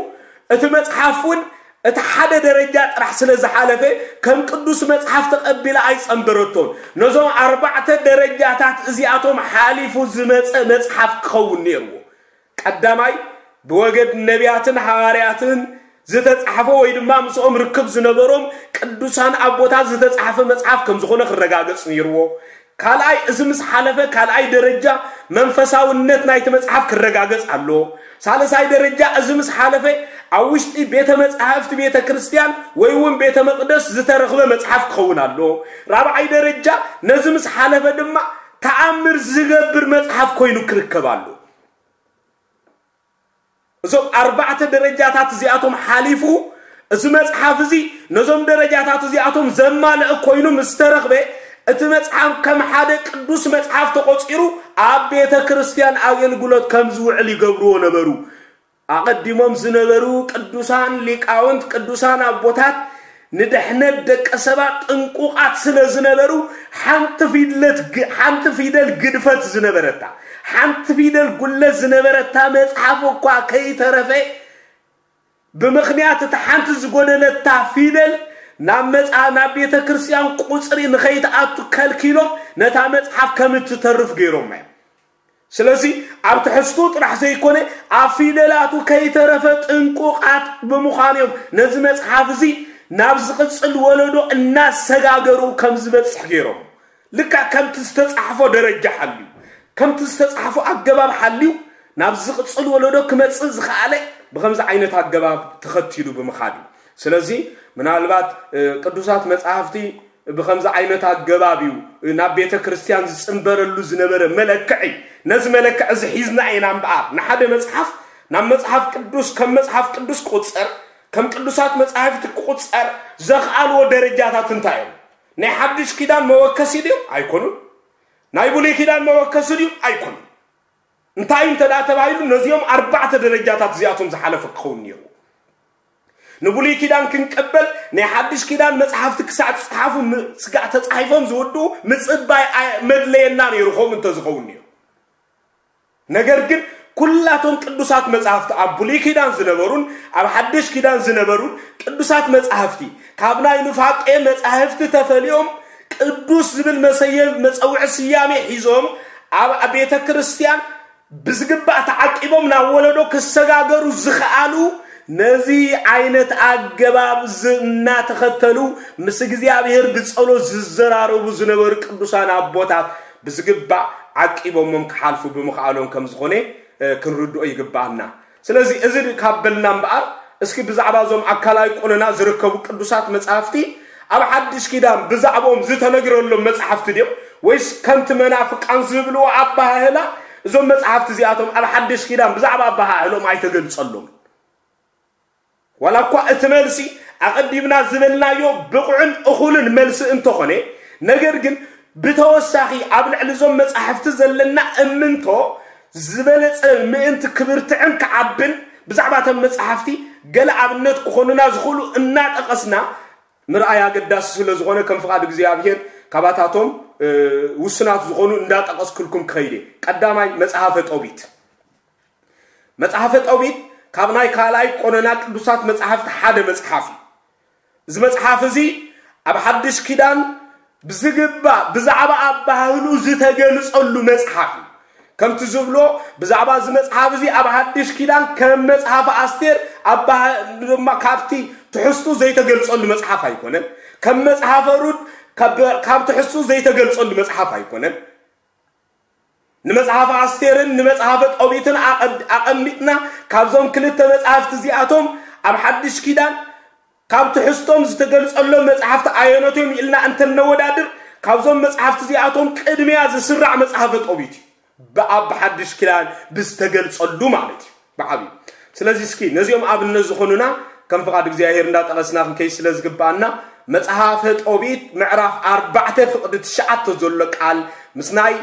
እቲ መፅሓፍ እውን እቲ ሓደ ደረጃ ጥራሕ ስለ ዝሓለፈ ከም ቅዱስ መፅሓፍ ተቐቢላ ኣይፀንበረቶን ነዞም ኣርባዕተ ደረጃታት እዚኣቶም ሓሊፉ ዝመፀ መፅሓፍ ክኸውን ነይርዎ ቀዳማይ ብወገድ ነቢያትን ሓዋርያትን ዝተፃሓፈ ወይ ድማ ምስኦም ርክብ ዝነበሮም ቅዱሳን ኣቦታት ዝተፃሓፈ መፅሓፍ ከም ዝኾነ ክረጋገፅ ነይርዎ። ካልኣይ እዚ ምስ ሓለፈ ካልኣይ ደረጃ መንፈሳውነት ናይቲ መፅሓፍ ክረጋገፅ ኣለዎ ሳለሳይ ደረጃ እዚ ምስ ሓለፈ ኣብ ውሽጢ ቤተ መፅሓፍቲ ቤተ ክርስቲያን ወይ እውን ቤተ መቅደስ ዝተረኽበ መፅሓፍ ክኸውን ኣለዎ ራብዓይ ደረጃ ነዚ ምስ ሓለፈ ድማ ተኣምር ዝገብር መፅሓፍ ኮይኑ ክርከብ ኣሎ እዞም ኣርባዕተ ደረጃታት እዚኣቶም ሓሊፉ እዚ መፅሓፍ እዚ ነዞም ደረጃታት እዚኣቶም ዘማልእ ኮይኑ ምስ ተረኽበ እቲ መፅሓፍ ከም ሓደ ቅዱስ መፅሓፍ ተቆፂሩ ኣብ ቤተ ክርስቲያን ኣገልግሎት ከም ዝውዕል ይገብርዎ ነበሩ። ኣቐዲሞም ዝነበሩ ቅዱሳን ሊቃውንት ቅዱሳን ኣቦታት ንድሕነት ደቂ ሰባት ጥንቁቃት ስለ ዝነበሩ ሓንቲ ፊደል ግድፈት ዝነበረታ ሓንቲ ፊደል ጉለት ዝነበረታ መፅሓፍ እኳ ከይተረፈ ብምክንያት እቲ ሓንቲ ዝጎደለታ ፊደል ናብ መፃ ናብ ቤተ ክርስቲያን ቁፅሪ ንኸይተኣቱ ከልኪሎም ነታ መፅሓፍ ከም እትተርፍ ገይሮም እዮም ስለዚ ኣብ ትሕዝቱ ጥራሕ ዘይኮነ ኣብ ፊደላቱ ከይተረፈ ጥንቁቃት ብምዃኖም ነዚ መፅሓፍ እዚ ናብ ዝቕፅል ወለዶ እናሰጋገሩ ከም ዝበፅሕ ገይሮም። ልክዕ ከምቲ ዝተፃሕፎ ደረጃ ሓልዩ ከምቲ ዝተፃሕፎ ኣገባብ ሓልዩ ናብ ዝቕፅል ወለዶ ክመፅእ ዝኸኣለ ብከምዚ ዓይነት ኣገባብ ተኸቲሉ ብምኻድ እዩ። ስለዚ ምናልባት ቅዱሳት መፅሓፍቲ ብከምዚ ዓይነት ኣገባብ እዩ ናብ ቤተ ክርስቲያን ዝፅንበረሉ ዝነበረ መለክዒ ነዚ መለክዒ እዚ ሒዝና ኢና እምበኣር ንሓደ መፅሓፍ ናብ መፅሓፍ ቅዱስ ከም መፅሓፍ ቅዱስ ክቁፀር ከም ቅዱሳት መፅሓፍቲ ክቁፀር ዘኽኣልዎ ደረጃታት እንታይ እዮም? ናይ ሓድሽ ኪዳን መወከሲ ድዩ ኣይኮኑን ናይ ብሉይ ኪዳን መወከሲ ድዩ? ኣይኮኑን እንታይ እዩ እንተዳ ተባሂሉ ነዚኦም ኣርባዕተ ደረጃታት እዚኣቶም ዝሓለፈ ክኸውን ነይሩ። ንብሉይ ኪዳን ክንቀበል ናይ ሓድሽ ኪዳን መፅሓፍቲ ክሳዕ ዝፀሓፉ ስጋዕ ተፃሒፎም ዝወድኡ ምፅባይ መድለየና ነይሩ። ከምኡ እንተዝኸውን ነይሩ። ነገር ግን ኩላቶም ቅዱሳት መፅሓፍቲ ኣብ ብሉይ ኪዳን ዝነበሩን ኣብ ሓድሽ ኪዳን ዝነበሩን ቅዱሳት መፅሓፍቲ ካብ ናይ ኑፋቄ መፅሓፍቲ ተፈልዮም ቅዱስ ዝብል መሰየብ መፀውዒ ስያሜ ሒዞም ኣብ ቤተ ክርስቲያን ብዝግባእ ተዓቂቦም ናብ ወለዶ ክሰጋገሩ ዝኽኣሉ ነዚ ዓይነት ኣገባብ እናተኸተሉ ምስ እግዚኣብሔር ብፀሎት ዝዘራረቡ ዝነበሩ ቅዱሳን ኣቦታት ብዝግባእ ዓቂቦሞም ክሓልፉ ብምኽኣሎም ከም ዝኾነ ክንርድኦ ይግባአና። ስለዚ እዚ ካብ በልና እምበኣር እስኪ ብዛዕባ እዞም ኣካላዊ ቁንና ዝርከቡ ቅዱሳት መፅሓፍቲ ኣብ ሓድሽ ኪዳን ብዛዕባኦም ዝተነግረሎም መፅሓፍቲ ድዮም? ወይስ ከምቲ መናፍቃን ዝብልዎ ኣባህላ እዞም መፅሓፍቲ እዚኣቶም ኣብ ሓድሽ ኪዳን ብዛዕባ ኣባህሎም ኣይተገልፀሎም ዋላ እኳ እቲ መልሲ ኣቐዲምና ዝበልናዮ ብቑዕን እኹልን መልሲ እንተኾነ ነገር ግን ብተወሳኺ ኣብ ልዕሊ እዞም መፃሕፍቲ ዘለና እምንቶ ዝበለፀ ምእንቲ ክብርትዕን ክዓብን ብዛዕባ እቶም መፅሓፍቲ ገለ ኣብነት ክኾኑና ዝኽእሉ እናጠቐስና ምርኣይ ኣገዳሲ ስለ ዝኾነ ከም ፍቓድ እግዚኣብሔር ካባታቶም ውስናት ዝኾኑ እንዳጠቐስክልኩም ክኸይደ ቀዳማይ መፅሓፈ ጦቢት። መፅሓፈ ጦቢት ካብ ናይ ካልኣይ ቆነና ቅዱሳት መፅሓፍቲ ሓደ መፅሓፍ እዩ። እዚ መፅሓፍ እዚ ኣብ ሓድሽ ኪዳን ብዝግባእ ብዛዕባ ኣባህሉ ዝተገልፀሉ መፅሓፍ እዩ ከምቲ ዝብሎ ብዛዕባ እዚ መፅሓፍ እዚ ኣብ ሓድሽ ኪዳን ከም መፅሓፍ ኣስቴር ድማ ካብቲ ትሕዝቱ ዘይተገልፀሉ መፅሓፍ ኣይኮነን። ከም መፅሓፈ ሩድ ካብ ትሕዝቱ ዘይተገልፀሉ መፅሓፍ ኣይኮነን። ንመፅሓፈ ኣስቴርን ንመፅሓፈ ጦቢትን ኣቐሚጥና ካብዞም ክልተ መፅሓፍቲ እዚኣቶም ኣብ ሓድሽ ኪዳን ካብ ትሕዝቶም ዝተገልፀሎም መፅሓፍቲ ኣየነቶም ኢልና እንተነወዳድር። ካብዞም መፅሓፍቲ እዚኣቶም ቅድሚያ ዝስራዕ መፅሓፈ ጦቢት እዩ ብኣብ ብሓድሽ ኪዳን ብዝተገልፀሉ ማለት እዩ ብዓብዩ ስለዚ እስኪ ነዚኦም ኣብነት ዝኾኑና ከም ፍቓድ እግዚኣብሔር እንዳጠቐስና ክንከይ ስለ ዝግባአና መፅሓፈ ጦቢት ምዕራፍ ኣርባዕተ ፍቕዲ ትሽዓተ ዘሎ ቃል ምስ ናይ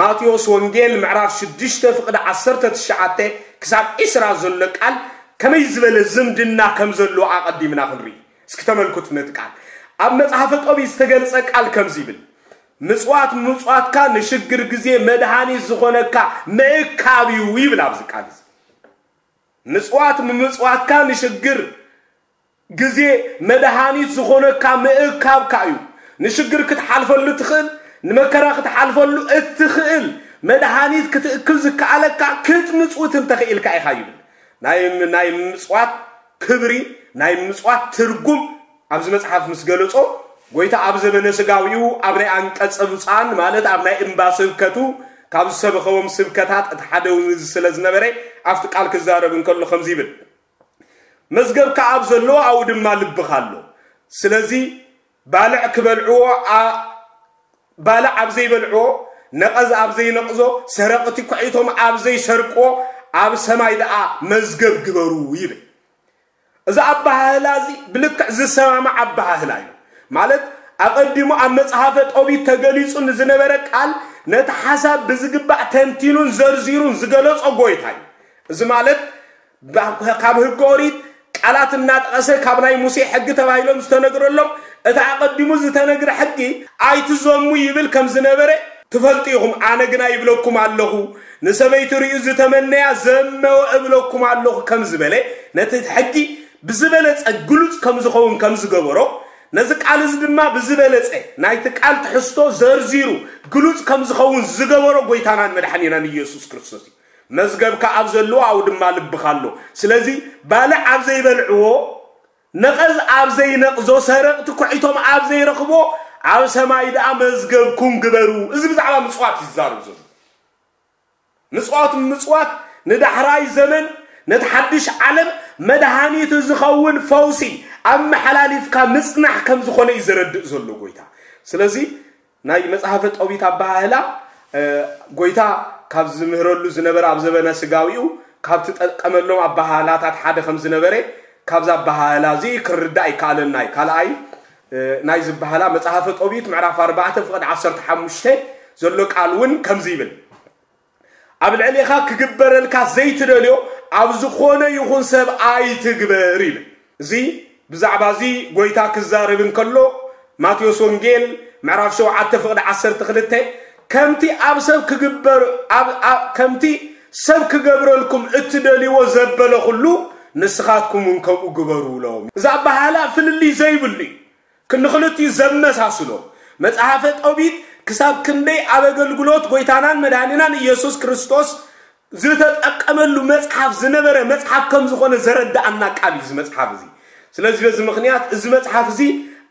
ማቴዎስ ወንጌል ምዕራፍ ሽዱሽተ ፍቕዲ ዓሰርተ ትሽዓተ ክሳብ ዒስራ ዘሎ ቃል ከመይ ዝበለ ዝምድና ከም ዘለዎ ኣቐዲምና ክንርኢ። እስኪ ተመልክቱ ነቲ ቃል። ኣብ መፅሓፈ ጦቢት ዝተገልፀ ቃል ከምዚ ይብል ምፅዋት ምፅዋትካ ንሽግር ግዜ መድሃኒት ዝኾነካ ምእካብ እዩ ይብል ኣብዚ ቃል እዚ። ምፅዋት ምምፅዋትካ ንሽግር ግዜ መድሃኒት ዝኾነካ ምእካብካ እዩ። ንሽግር ክትሓልፈሉ ትኽእል ንመከራ ክትሓልፈሉ እትኽእል መድሃኒት ክትእክብ ዝከኣለካ ክትምፅውት እንተኽኢልካ ኢኻ ይብል። ናይ ምፅዋት ክብሪ ናይ ምፅዋት ትርጉም ኣብዚ መፅሓፍ ምስ ገለፆ ጎይታ ኣብ ዘመነ ስጋዊኡ ኣብ ናይ ኣንቀጸ ብፃን ማለት ኣብ ናይ እምባ ስብከቱ ካብ ዝሰበኸቦም ስብከታት እቲ ሓደ ስለ ዝነበረ ኣብቲ ቃል ክዛረብ እንከሎ ከምዚ ይብል። መዝገብካ ኣብ ዘለዎ ኣብኡ ድማ ልብኻ ኣሎ። ስለዚ ባልዕ ክበልዕዎ ባልዕ ኣብ ዘይበልዕዎ ነቐዝ ኣብ ዘይነቕዞ ሰረቕቲ ኩዒቶም ኣብ ዘይሰርቅዎ ኣብ ሰማይ ደኣ መዝገብ ግበሩ ይብል። እዚ ኣባህላ እዚ ብልክዕ ዝሰማማዕ ኣባህላ እዩ ማለት ኣቐዲሙ ኣብ መፅሓፈ ጦቢት ተገሊፁ ንዝነበረ ቃል ነቲ ሓሳብ ብዝግባእ ተንቲኑን ዘርዚሩን ዝገለፆ ጎይታ እዩ እዚ ማለት ካብ ህገ ኦሪት ቃላት እናጠቐሰ ካብ ናይ ሙሴ ሕጊ ተባሂሎም ዝተነግረሎም እቲ ኣቐዲሙ ዝተነግረ ሕጊ ኣይትዘሙ ይብል ከም ዝነበረ ትፈልጡ ኢኹም። ኣነ ግና ይብለኩም ኣለኹ። ንሰበይቲ ርእዩ ዝተመነያ ዘመወ እብለኩም ኣለኹ ከም ዝበለ ነቲ ሕጊ ብዝበለፀ ግሉፅ ከም ዝኸውን ከም ዝገበሮ ነዚ ቃል እዚ ድማ ብዝበለፀ ናይቲ ቃል ትሕዝቶ ዘርዚሩ ግሉፅ ከም ዝኸውን ዝገበሮ ጎይታናን መድሓኒናን ኢየሱስ ክርስቶስ እዩ። መዝገብካ ኣብ ዘለዎ ኣብኡ ድማ ልብኻ ኣሎ። ስለዚ ባልዕ ኣብ ዘይበልዕዎ ነቐዝ ኣብ ዘይነቕዞ ሰረቕቲ ኩዒቶም ኣብ ዘይረኽቦ ኣብ ሰማይ ደኣ መዝገብኩም ግበሩ። እዚ ብዛዕባ ምፅዋት ይዛረብ ዘሎ። ምፅዋት ምፅዋት ንዳሕራይ ዘመን ነቲ ሓድሽ ዓለም መድሃኒት ዝኸውን ፈውሲ ኣብ መሓላሊፍካ ምፅናሕ ከም ዝኾነ እዩ ዘረድእ ዘሎ ጎይታ ስለዚ ናይ መፅሓፈ ጠቢት ኣባህላ ጎይታ ካብ ዝምህረሉ ዝነበረ ኣብ ዘበነ ስጋዊኡ ካብ ትጠቀመሎም ኣባህላታት ሓደ ከም ዝነበረ ካብዛ ኣባህላ እዚ ክርዳእ ይከኣለና እዩ ካልኣይ ናይ ዝበሃላ መፅሓፈ ጦቢት ምዕራፍ 4 ፍቅዲ 15 ዘሎ ቃል እውን ከምዚ ይብል ኣብ ልዕሊኻ ክግበረልካ ዘይትደልዮ ኣብ ዝኾነ ይኹን ሰብ ኣይትግበር ይብል። እዚ ብዛዕባ እዚ ጎይታ ክዛረብ እንከሎ ማቴዎስ ወንጌል ምዕራፍ 7 ፍቅዲ 12 ከምቲ ኣብ ሰብ ክግበር ከምቲ ሰብ ክገብረልኩም እትደልይዎ ዘበለ ኩሉ ንስኻትኩም እውን ከምኡ ግበሩ ብሎም እዚ ኣባሃላ ፍልሊ ዘይብሉ እዩ። ክንክልትዩ ዘመሳስሎ መፅሓፈ ጦቢት ክሳብ ክንደይ ኣብ ኣገልግሎት ጎይታናን መድሃኒናን ኢየሱስ ክርስቶስ ዝተጠቀመሉ መፅሓፍ ዝነበረ መፅሓፍ ከም ዝኾነ ዘረዳእና ቃል እዩ እዚ እዚ። ስለዚ በዚ ምክንያት እዚ መፅሓፍ እዚ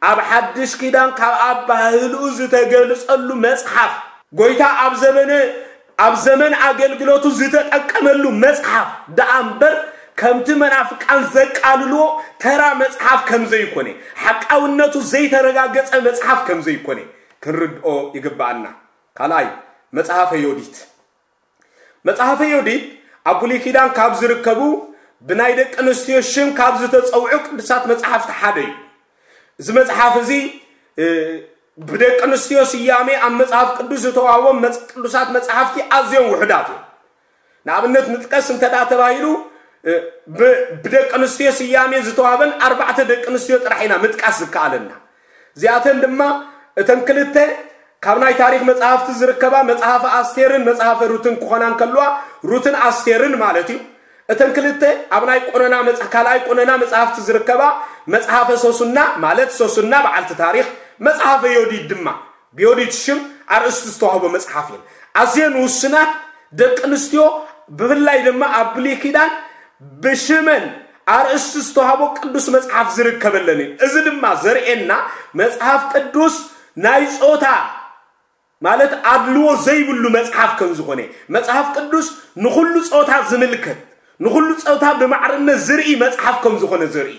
ኣብ ሓድሽ ኪዳን ካብ ኣባህልኡ ዝተገልፀሉ መፅሓፍ ጎይታ ኣብ ዘመነ ኣብ ዘመን ኣገልግሎቱ ዝተጠቀመሉ መፅሓፍ ደኣ እምበር ከምቲ መናፍቃን ዘቃልልዎ ተራ መፅሓፍ ከም ሓቃውነቱ ዘይተረጋገፀ መፅሓፍ ከም ክንርድኦ ይግባአና። ካልኣይ መፅሓፈ ዮዲት። መፅሓፈ ዮዲት ኣብ ብሉይ ኪዳን ካብ ዝርከቡ ብናይ ደቂ ኣንስትዮ ሽም ካብ ዝተፀውዑ ቅዱሳት መፅሓፍቲ ሓደ እዩ። እዚ መፅሓፍ እዚ ብደቂ ኣንስትዮ ስያሜ ኣብ መፅሓፍ ቅዱስ ዝተዋህቦም ቅዱሳት መፅሓፍቲ ኣዝዮም ውሕዳት እዮም። ንኣብነት ንጥቀስ እንተዳ ተባሂሉ ብደቂ ኣንስትዮ ስያሜ ዝተዋህበን ኣርባዕተ ደቂ ኣንስትዮ ጥራሕ ኢና ምጥቃስ ዝከኣለና። እዚኣተን ድማ እተን ክልተ ካብ ናይ ታሪክ መፅሓፍቲ ዝርከባ መፅሓፈ ኣስቴርን መፅሓፈ ሩትን ክኾና ከለዋ ሩትን ኣስቴርን ማለት እዩ። እተን ክልተ ኣብ ናይ ቆነና ካልኣይ ቆነና መፅሓፍቲ ዝርከባ መፅሓፈ ሶሱና ማለት ሶሱና በዓልቲ ታሪክ መፅሓፈ ዮዲት ድማ ብዮዲት ሽም ኣርእስቲ ዝተዋህቦ መፅሓፍ እየን። ኣዝየን ውስናት ደቂ ኣንስትዮ ብፍላይ ድማ ኣብ ብሉይ ኪዳን ብሽመን ኣርእስቲ ዝተዋህቦ ቅዱስ መፅሓፍ ዝርከበለን እዩ እዚ ድማ ዘርእየና መፅሓፍ ቅዱስ ናይ ፆታ ማለት ኣድልዎ ዘይብሉ መፅሓፍ ከም ዝኾነ። መፅሓፍ ቅዱስ ንኩሉ ፆታ ዝምልከት ንኩሉ ፆታ ብማዕርነት ዝርኢ መፅሓፍ ከም ዝኾነ ዘርኢ።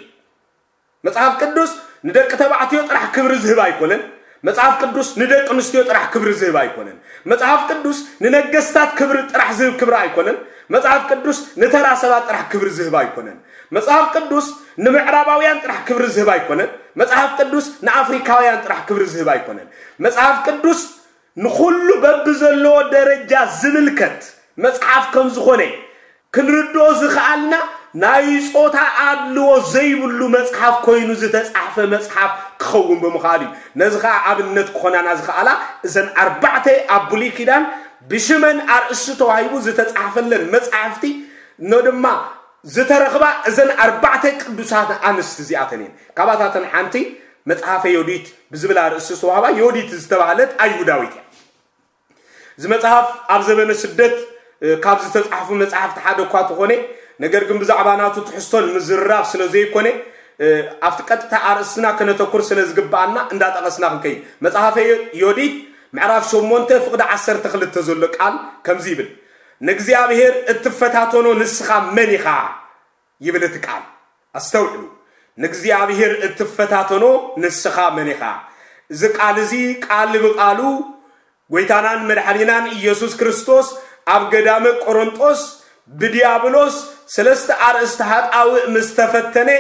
መፅሓፍ ቅዱስ ንደቂ ተባዕትዮ ጥራሕ ክብሪ ዝህብ ኣይኮነን። መፅሓፍ ቅዱስ ንደቂ ኣንስትዮ ጥራሕ ክብሪ ዝህብ ኣይኮነን። መፅሓፍ ቅዱስ ንነገስታት ክብሪ ጥራሕ ዝህብ ክብሪ ኣይኮነን መፅሓፍ ቅዱስ ንተራ ሰባት ጥራሕ ክብሪ ዝህብ ኣይኮነን። መፅሓፍ ቅዱስ ንምዕራባውያን ጥራሕ ክብሪ ዝህብ ኣይኮነን። መፅሓፍ ቅዱስ ንኣፍሪካውያን ጥራሕ ክብሪ ዝህብ ኣይኮነን። መፅሓፍ ቅዱስ ንኩሉ በቢ ዘለዎ ደረጃ ዝምልከት መፅሓፍ ከም ዝኾነ ክንርድኦ ዝኸኣልና ናይ ፆታ ኣድልዎ ዘይብሉ መፅሓፍ ኮይኑ ዝተፃሕፈ መፅሓፍ ክኸውን ብምኻል እዩ። ነዚ ከዓ ኣብነት ክኾናና ዝኸኣላ እዘን ኣርባዕተ ኣብ ብሉይ ኪዳን ብሽመን ኣርእስቲ ተዋሂቡ ዝተፃሕፈለን መፅሓፍቲ ኖ ድማ ዝተረኽባ እዘን ኣርባዕተ ቅዱሳት ኣንስቲ እዚኣተን እየን። ካብኣታተን ሓንቲ መፅሓፈ ዮዲት ብዝብል ኣርእስቲ ዝተዋህባ ዮዲት ዝተባሃለት ኣይሁዳዊት እያ። እዚ መፅሓፍ ኣብ ዘበነ ስደት ካብ ዝተፃሕፉ መፅሓፍቲ ሓደ እኳ ትኾነ ነገር ግን ብዛዕባ ናቱ ትሕዝቶን ምዝርራብ ስለ ዘይኮነ ኣብቲ ቀጥታ ኣርእስትና ክነተኩር ስለ ዝግባአና እንዳጠቐስና ክንከይ መፅሓፈ ዮዲት ምዕራፍ 8 ፍቅዲ 12 ዘሎ ቃል ከምዚ ይብል ንእግዚኣብሔር እትፈታተኖ ንስኻ መን ኢኻ? ይብል እቲ ቃል ኣስተውዕሉ ንእግዚኣብሔር እትፈታተኖ ንስኻ መን ኢኻ? እዚ ቃል እዚ ቃል ብቃሉ ጎይታናን መድሓኒናን ኢየሱስ ክርስቶስ ኣብ ገዳመ ቆሮንጦስ ብዲያብሎስ ሰለስተ ኣርእስቲ ሃጣውእ ምስ ተፈተነ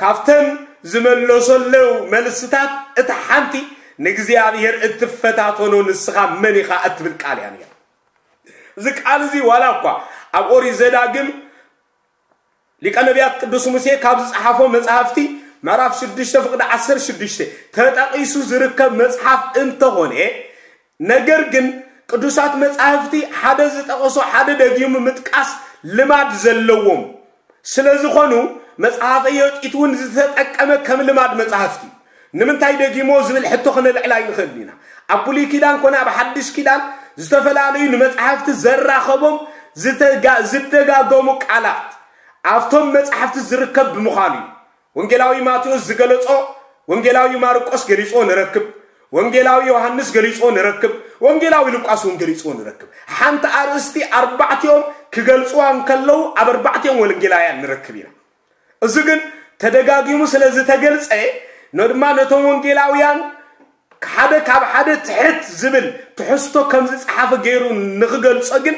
ካብተን ዝመለሰለው መልስታት እቲ ሓንቲ ንእግዚኣብሔር እትፈታተኖ ንስኻ መን ኢኻ እትብል ቃል እያ ነያ እዚ ቃል እዚ ዋላ እኳ ኣብ ኦሪት ዘዳግም ሊቀ ነቢያት ቅዱስ ሙሴ ካብ ዝፀሓፎ መፅሓፍቲ ምዕራፍ 6 ፍቅዲ 16 ተጠቂሱ ዝርከብ መፅሓፍ እንተኾነ ነገር ግን ቅዱሳት መፃሕፍቲ ሓደ ዝጠቐሶ ሓደ ደጊሙ ምጥቃስ ልማድ ዘለዎም ስለ ዝኾኑ መፅሓፈ የጢት እውን ዝተጠቀመ ከም ልማድ መፅሓፍቲ ንምንታይ ደጊሞ ዝብል ሕቶ ክነልዕላ ይንኽእል ኢና? ኣብ ብሉይ ኪዳን ኮነ ኣብ ሓድሽ ኪዳን ዝተፈላለዩ ንመፅሓፍቲ ዘራኸቦም ዝደጋገሙ ቃላት ኣብቶም መፅሓፍቲ ዝርከብ ብምዃኑ እዩ። ወንጌላዊ ማቴዎስ ዝገለጾ ወንጌላዊ ማርቆስ ገሊፆ ንረክብ ወንጌላዊ ዮሃንስ ገሊፆ ንረክብ ወንጌላዊ ሉቃስ እውን ገሊፆ ንረክብ። ሓንቲ ኣርእስቲ ኣርባዕትኦም ክገልፅዋ እንከለዉ ኣብ ኣርባዕትኦም ወንጌላውያን ንረክብ ኢና። እዚ ግን ተደጋጊሙ ስለ ዝተገልፀ ነድማ ነቶም ወንጌላውያን ሓደ ካብ ሓደ ትሕት ዝብል ትሕዝቶ ከም ዝፀሓፈ ገይሩ ንክገልፆ ግን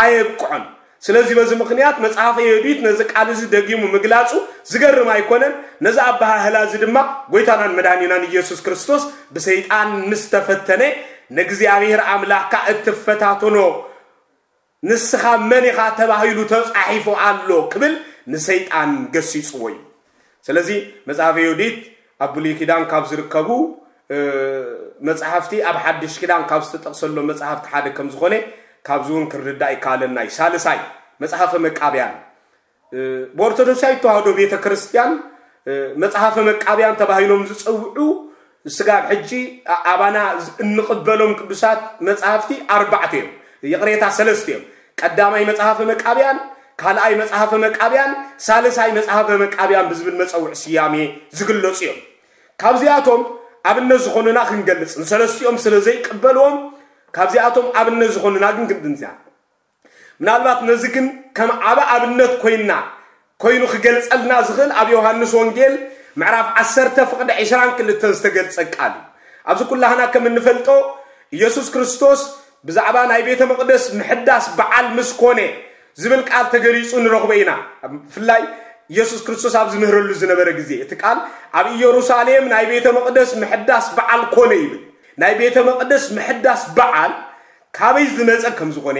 ኣየብቅዖን። ስለዚ በዚ ምክንያት መፅሓፈ የዱት ነዚ ቃል እዚ ደጊሙ ምግላፁ ዝገርም ኣይኮነን። ነዚ ኣባሃህላ እዚ ድማ ጎይታናን መድሃኒናን ኢየሱስ ክርስቶስ ብሰይጣን ምስ ተፈተነ ንእግዚኣብሔር ኣምላኽካ እትፈታተኖ ንስኻ መን ኢኻ ተባሂሉ ተፃሒፉ ኣሎ ክብል ንሰይጣን ገሲፅዎ እዩ ስለዚ መፅሓፈ የዱት ኣብ ብሉይ ኪዳን ካብ ዝርከቡ መፅሓፍቲ ኣብ ሓድሽ ኪዳን ካብ ዝተጠቕሰሎ መፅሓፍቲ ሓደ ከም ዝኾነ ካብዚ እውን ክንርዳእ ይከኣለና እዩ። ሳልሳይ መፅሓፈ መቃብያን። ብኦርቶዶክሳዊ ተዋህዶ ቤተ ክርስቲያን መፅሓፈ መቃብያን ተባሂሎም ዝፀውዑ ስጋብ ሕጂ ኣባና እንቕበሎም ቅዱሳት መፅሓፍቲ ኣርባዕተ እዮም። የቕሬታ ሰለስተ እዮም። ቀዳማይ መፅሓፈ መቃብያን ካልኣይ መፅሓፈ መቃብያን ሳልሳይ መፅሓፈ መቃብያን ብዝብል መፀውዒ ስያሜ ዝግለፁ እዮም ካብዚኣቶም ኣብነት ዝኾኑና ክንገልፅ ንሰለስቲኦም ስለ ዘይቅበልዎም ካብዚኣቶም ኣብነት ዝኾኑና ግን ክንድንዝያ ምናልባት ነዚ ግን ከም ዓበ ኣብነት ኮይንና ኮይኑ ክገልፀልና ዝኽእል ኣብ ዮሃንስ ወንጌል ምዕራፍ 10 ፍቅዲ 22 ዝተገልፀ ቃል እዩ። ኣብዚ ኩላህና ከም እንፈልጦ ኢየሱስ ክርስቶስ ብዛዕባ ናይ ቤተ መቅደስ ምሕዳስ በዓል ምስ ኮነ ዝብል ቃል ተገሊፁ ንረኽቦ ኢና። ብፍላይ ኢየሱስ ክርስቶስ ኣብ ዝምህረሉ ዝነበረ ግዜ እቲ ቃል ኣብ ኢየሩሳሌም ናይ ቤተ መቅደስ ምሕዳስ በዓል ኮነ ይብል። ናይ ቤተ መቅደስ ምሕዳስ በዓል ካበይ ዝመፀ ከም ዝኾነ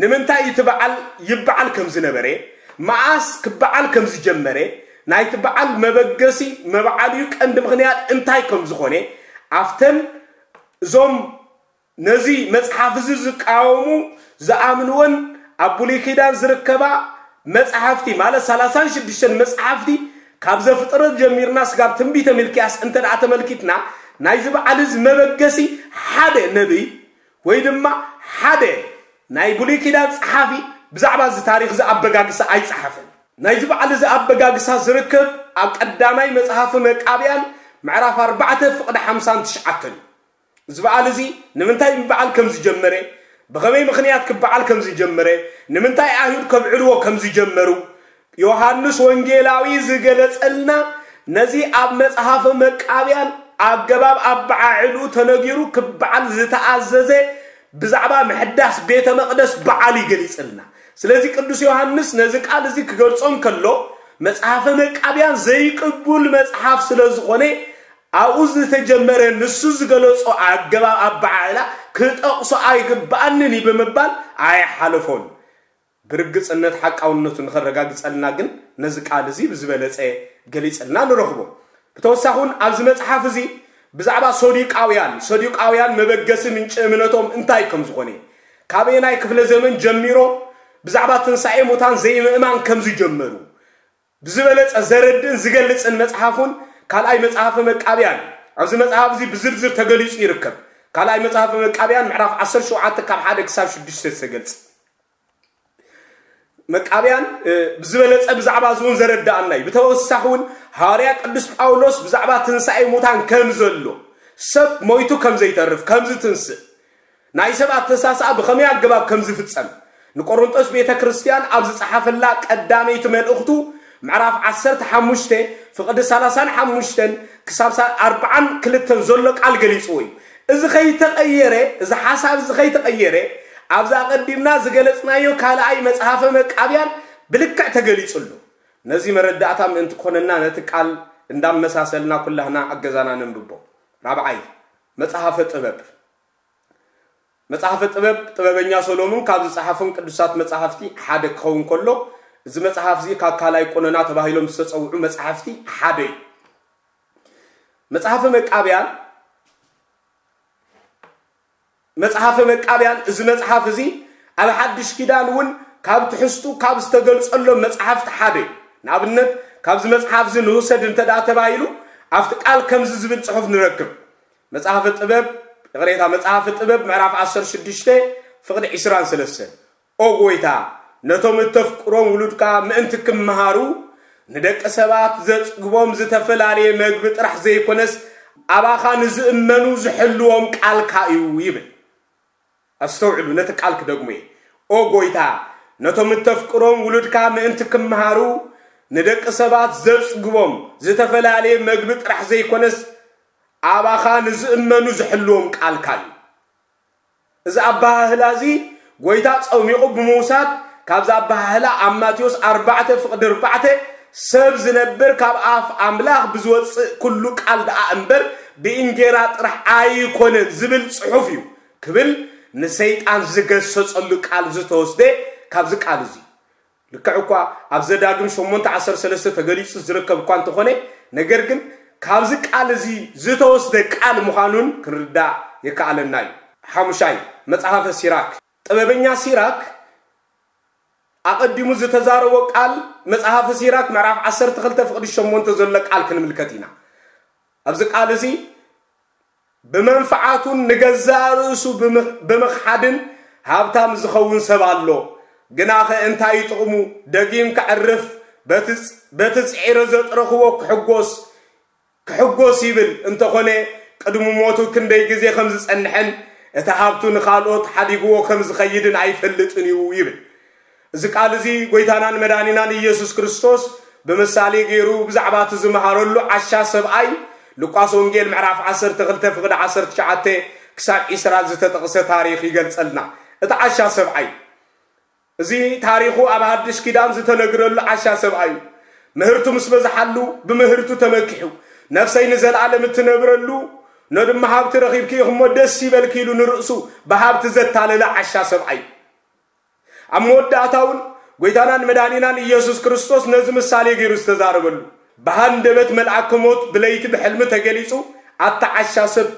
ንምንታይ እቲ በዓል ይበዓል ከም ዝነበረ መዓስ ክበዓል ከም ዝጀመረ ናይቲ በዓል መበገሲ መባዓልዩ ቀንዲ ምክንያት እንታይ ከም ዝኾነ ኣፍተን እዞም ነዚ መፅሓፍ እዚ ዝቃወሙ ዝኣምንዎን ኣብ ብሉይ ኪዳን ዝርከባ መፅሓፍቲ ማለት 36 መፅሓፍቲ ካብ ዘፍጥረት ጀሚርና ስጋብ ትንቢተ ሚልክያስ እንተ ደኣ ተመልኪትና ናይዚ በዓል እዚ መበገሲ ሓደ ነቢይ ወይ ድማ ሓደ ናይ ብሉይ ኪዳን ፀሓፊ ብዛዕባ እዚ ታሪክ እዚ ኣይፀሓፈን ናይዚ በዓል እዚ ኣበጋግሳ ዝርከብ ኣብ ቀዳማይ መፅሓፍ መቃብያን ምዕራፍ 4 ፍቅዲ 59 እዩ እዚ በዓል እዚ ንምንታይ በዓል ከም ዝጀመረ ብኸመይ ምክንያት ክበዓል ከም ዝጀመረ ንምንታይ ኣይሁድ ከብዕልዎ ከም ዝጀመሩ ዮሃንስ ወንጌላዊ ዝገለፀልና ነዚ ኣብ መፅሓፈ መቃብያን ኣገባብ ኣበዓዕሉ ተነጊሩ ክበዓል ዝተኣዘዘ ብዛዕባ ምሕዳስ ቤተ መቅደስ በዓል ይገሊፅልና ስለዚ ቅዱስ ዮሃንስ ነዚ ቃል እዚ ክገልፆም ከሎ መፅሓፈ መቃብያን ዘይቅቡል መፅሓፍ ስለ ዝኾነ ኣብኡ ዝተጀመረ ንሱ ዝገለፆ ኣገባብ ኣበዓዕላ ክጠቕሶ ኣይግባአንን ብምባል ኣይሓለፎን ብርግፅነት ሓቃውነቱ ንኸረጋግፀልና ግን ነዚ ቃል እዚ ብዝበለፀ ገሊፀልና ንረኽቦ። ብተወሳኺ እውን ኣብዚ መፅሓፍ እዚ ብዛዕባ ሶዲቃውያን ሶዲቃውያን መበገሲ ምንጭ እምነቶም እንታይ ከም ዝኾነ። ካበየናይ ክፍለ ዘመን ጀሚሮ ብዛዕባ ትንሳኤ ሙታን ዘይምእማን ከም ብዝበለፀ ዘረድእን ዝገልፅን መፅሓፉን ካልኣይ መፅሓፈ መቃብያን ኣብዚ መፅሓፍ እዚ ብዝርዝር ተገሊፁ ይርከብ። ካልኣይ መፅሓፈ መቃብያን ምዕራፍ 17 ካብ ሓደ ክሳብ 6 ዝተገልፅ መቃብያን ብዝበለፀ ብዛዕባ እዚ እውን ዘረዳእና እዩ ብተወሳኺ እውን ሃዋርያ ቅዱስ ጳውሎስ ብዛዕባ ትንሣኤ ሙታን ከም ዘሎ ሰብ ሞይቱ ከም ዘይተርፍ ከም ዝትንስእ ናይ ሰብ ኣተሳስኣ ብኸመይ ኣገባብ ከም ዝፍፀም ንቆሮንጦስ ቤተ ክርስቲያን ኣብ ዝፀሓፈላ ቀዳመይቲ መልእኽቱ ምዕራፍ 15 ፍቕዲ 35 ክሳብ 42 ዘሎ ቃል ገሊፅዎ እዩ። እዚ ከይተቐየረ እዚ ሓሳብ እዚ ከይተቐየረ ኣብዛ ቀዲምና ዝገለፅናዮ ካልኣይ መፅሓፈ መቃብያን ብልክዕ ተገሊፁሉ ነዚ መረዳእታ ምእንቲ ኮነና ነቲ ቃል እንዳመሳሰልና ኩላህና ኣገዛና ነንብቦ ራብዓይ መፅሓፈ ጥበብ። መፅሓፈ ጥበብ ጥበበኛ ሰሎሞን ካብ ዝፀሓፎም ቅዱሳት መፅሓፍቲ ሓደ ክኸውን ከሎ እዚ መፅሓፍ እዚ ካብ ካልኣይ ቆነና ተባሂሎም ዝተፀውዑ መፅሓፍቲ ሓደ እዩ። መፅሓፈ መቃብያን መፅሓፈ መቃብያን እዚ መፅሓፍ እዚ ኣብ ሓድሽ ኪዳን እውን ካብ ትሕዝቱ ካብ ዝተገልፀሎም መፅሓፍቲ ሓደ እዩ። ንኣብነት ካብዚ መፅሓፍ እዚ ንውሰድ እንተዳ ተባሂሉ ኣብቲ ቃል ከምዚ ዝብል ፅሑፍ ንረክብ። መፅሓፈ ጥበብ ቅሬታ መፅሓፈ ጥበብ ምዕራፍ 16 ፍቕዲ 23 ኦ ጎይታ ነቶም እተፍቅሮም ውሉድካ ምእንቲ ክመሃሩ ንደቂ ሰባት ዘፅግቦም ዝተፈላለየ መግቢ ጥራሕ ዘይኮነስ ኣባኻ ንዝእመኑ ዝሕልዎም ቃልካ እዩ ይብል። ኣስተውዕሉ ነቲ ቃል ክደግሞ እየ። ኦ ጎይታ ነቶም እተፍቅሮም ውሉድካ ምእንቲ ክመሃሩ ንደቂ ሰባት ዘፅግቦም ዝተፈላለየ መግቢ ጥራሕ ዘይኮነስ ኣባኻ ንዝእመኑ ዝሕልዎም ቃልካ እዩ። እዚ ኣባህላ እዚ ጎይታ ፀሚቑ ብምውሳድ ካብዛ ኣባህላ ኣብ ማቴዎስ 4 ፍቕዲ 4 ሰብ ዝነብር ካብ ኣፍ ኣምላኽ ብዝወፅእ ኩሉ ቃል ደኣ እምበር ብእንጌራ ጥራሕ ኣይኮነን ዝብል ፅሑፍ እዩ ክብል ንሰይጣን ዝገሰፀሉ ቃል ዝተወስደ ካብዚ ቃል እዚ። ልክዕ እኳ ኣብ ዘዳግም 813 ተገሊፁ ዝርከብ እኳ እንተኾነ ነገር ግን ካብዚ ቃል እዚ ዝተወስደ ቃል ምዃኑን ክንርዳእ የከኣለና እዩ። ሓሙሻይ መፅሓፈ ሲራክ ጥበበኛ ሲራክ ኣቐዲሙ ዝተዛረቦ ቃል መፅሓፈ ሲራክ ምዕራፍ 12 ፍቕዲ 8 ዘሎ ቃል ክንምልከት ኢና። ኣብዚ ቃል እዚ ብመንፈዓቱን ንገዛ ርእሱ ብምኽሓድን ሃብታም ዝኸውን ሰብ ኣሎ። ግና ኸ እንታይ ጥቕሙ ደጊም ክዕርፍ በቲ ፅዒረ ዘጥረኽቦ ክሕጎስ ክሕጎስ ይብል እንተኾነ ቅድሚ ሞቱ ክንደይ ግዜ ከም ዝፀንሐን እቲ ሃብቱ ንኻልኦት ሓዲግዎ ከም ዝኸይድን ኣይፈልጥን እዩ ይብል እዚ ቃል እዚ ጎይታናን መድኒናን ኢየሱስ ክርስቶስ ብምሳሌ ገይሩ ብዛዕባ እቲ ዝመሃረሉ ዓሻ ሰብኣይ ሉቃስ ወንጌል ምዕራፍ 12 ፍቕዲ 19 ክሳብ ዒስራ ዝተጠቕሰ ታሪክ ይገልፀልና እቲ ዓሻ ሰብኣይ እዚ ታሪኹ ኣብ ሃድሽ ኪዳን ዝተነግረሉ ዓሻ ሰብኣይ እዩ ምህርቱ ምስ በዝሓሉ ብምህርቱ ተመኪሑ ነፍሰይ ንዘለኣለም እትነብረሉ ነድማ ሃብቲ ረኺብኪ ኢኹሞ ደስ ይበልኪ ኢሉ ንርእሱ ብሃብቲ ዘታለለ ዓሻ ሰብኣይ እውን ጎይታናን መድኒናን ኢየሱስ ክርስቶስ ነዚ ምሳሌ ገይሩ ዝተዛረበሉ። ብሃንደበት መልኣክ ሞት ብለይቲ ብሕልሚ ተገሊፁ ኣተዓሻ ሰብ።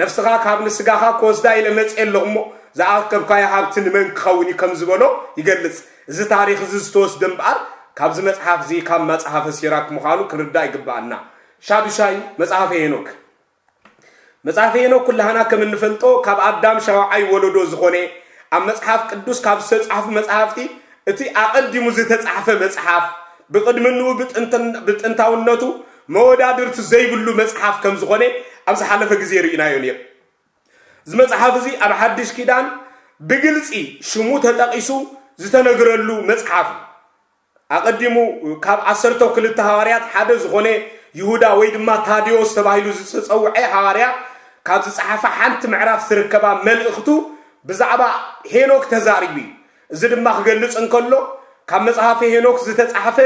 ነፍስኻ ካብ ንስጋኻ ክወስዳ ኢለ መፅእ ኣለኹ እሞ ዝኣከብካዮ ሃብቲ ንመን ክኸውን እዩ ከም ዝበሎ ይገልፅ እዚ ታሪክ እዚ ዝተወስደ እምበኣር ካብዚ መፅሓፍ እዚ ካብ መፅሓፈ ሲራክ ምዃኑ ክንርዳእ ይግባአና። ሻዱሻይ መፅሓፈ ሄኖክ። መፅሓፈ ሄኖክ ኩላህና ከም እንፈልጦ ካብ ኣዳም ሻውዓይ ወለዶ ዝኾነ ኣብ መፅሓፍ ቅዱስ ካብ ዝተፃሕፉ መፅሓፍቲ እቲ ኣቐዲሙ ዝተፃሕፈ መፅሓፍ ብቅድምንኡ ብጥንታውነቱ መወዳድርቲ ዘይብሉ መፅሓፍ ከም ዝኾነ ኣብ ዝሓለፈ ግዜ ርኢናዮ ነይሩ እዚ መፅሓፍ እዚ ኣብ ሓድሽ ኪዳን ብግልፂ ሽሙ ተጠቂሱ ዝተነግረሉ መፅሓፍ ኣቐዲሙ ካብ ዓሰርተ ክልተ ሃዋርያት ሓደ ዝኾነ ይሁዳ ወይ ድማ ታዲዮስ ተባሂሉ ዝተፀውዐ ሃዋርያ ካብ ዝፀሓፈ ሓንቲ ምዕራፍ ዝርከባ መልእኽቱ ብዛዕባ ሄኖክ ተዛሪቡ እዩ እዚ ድማ ክገልፅ እንከሎ ካብ መፅሓፈ ሄኖክ ዝተፃሓፈ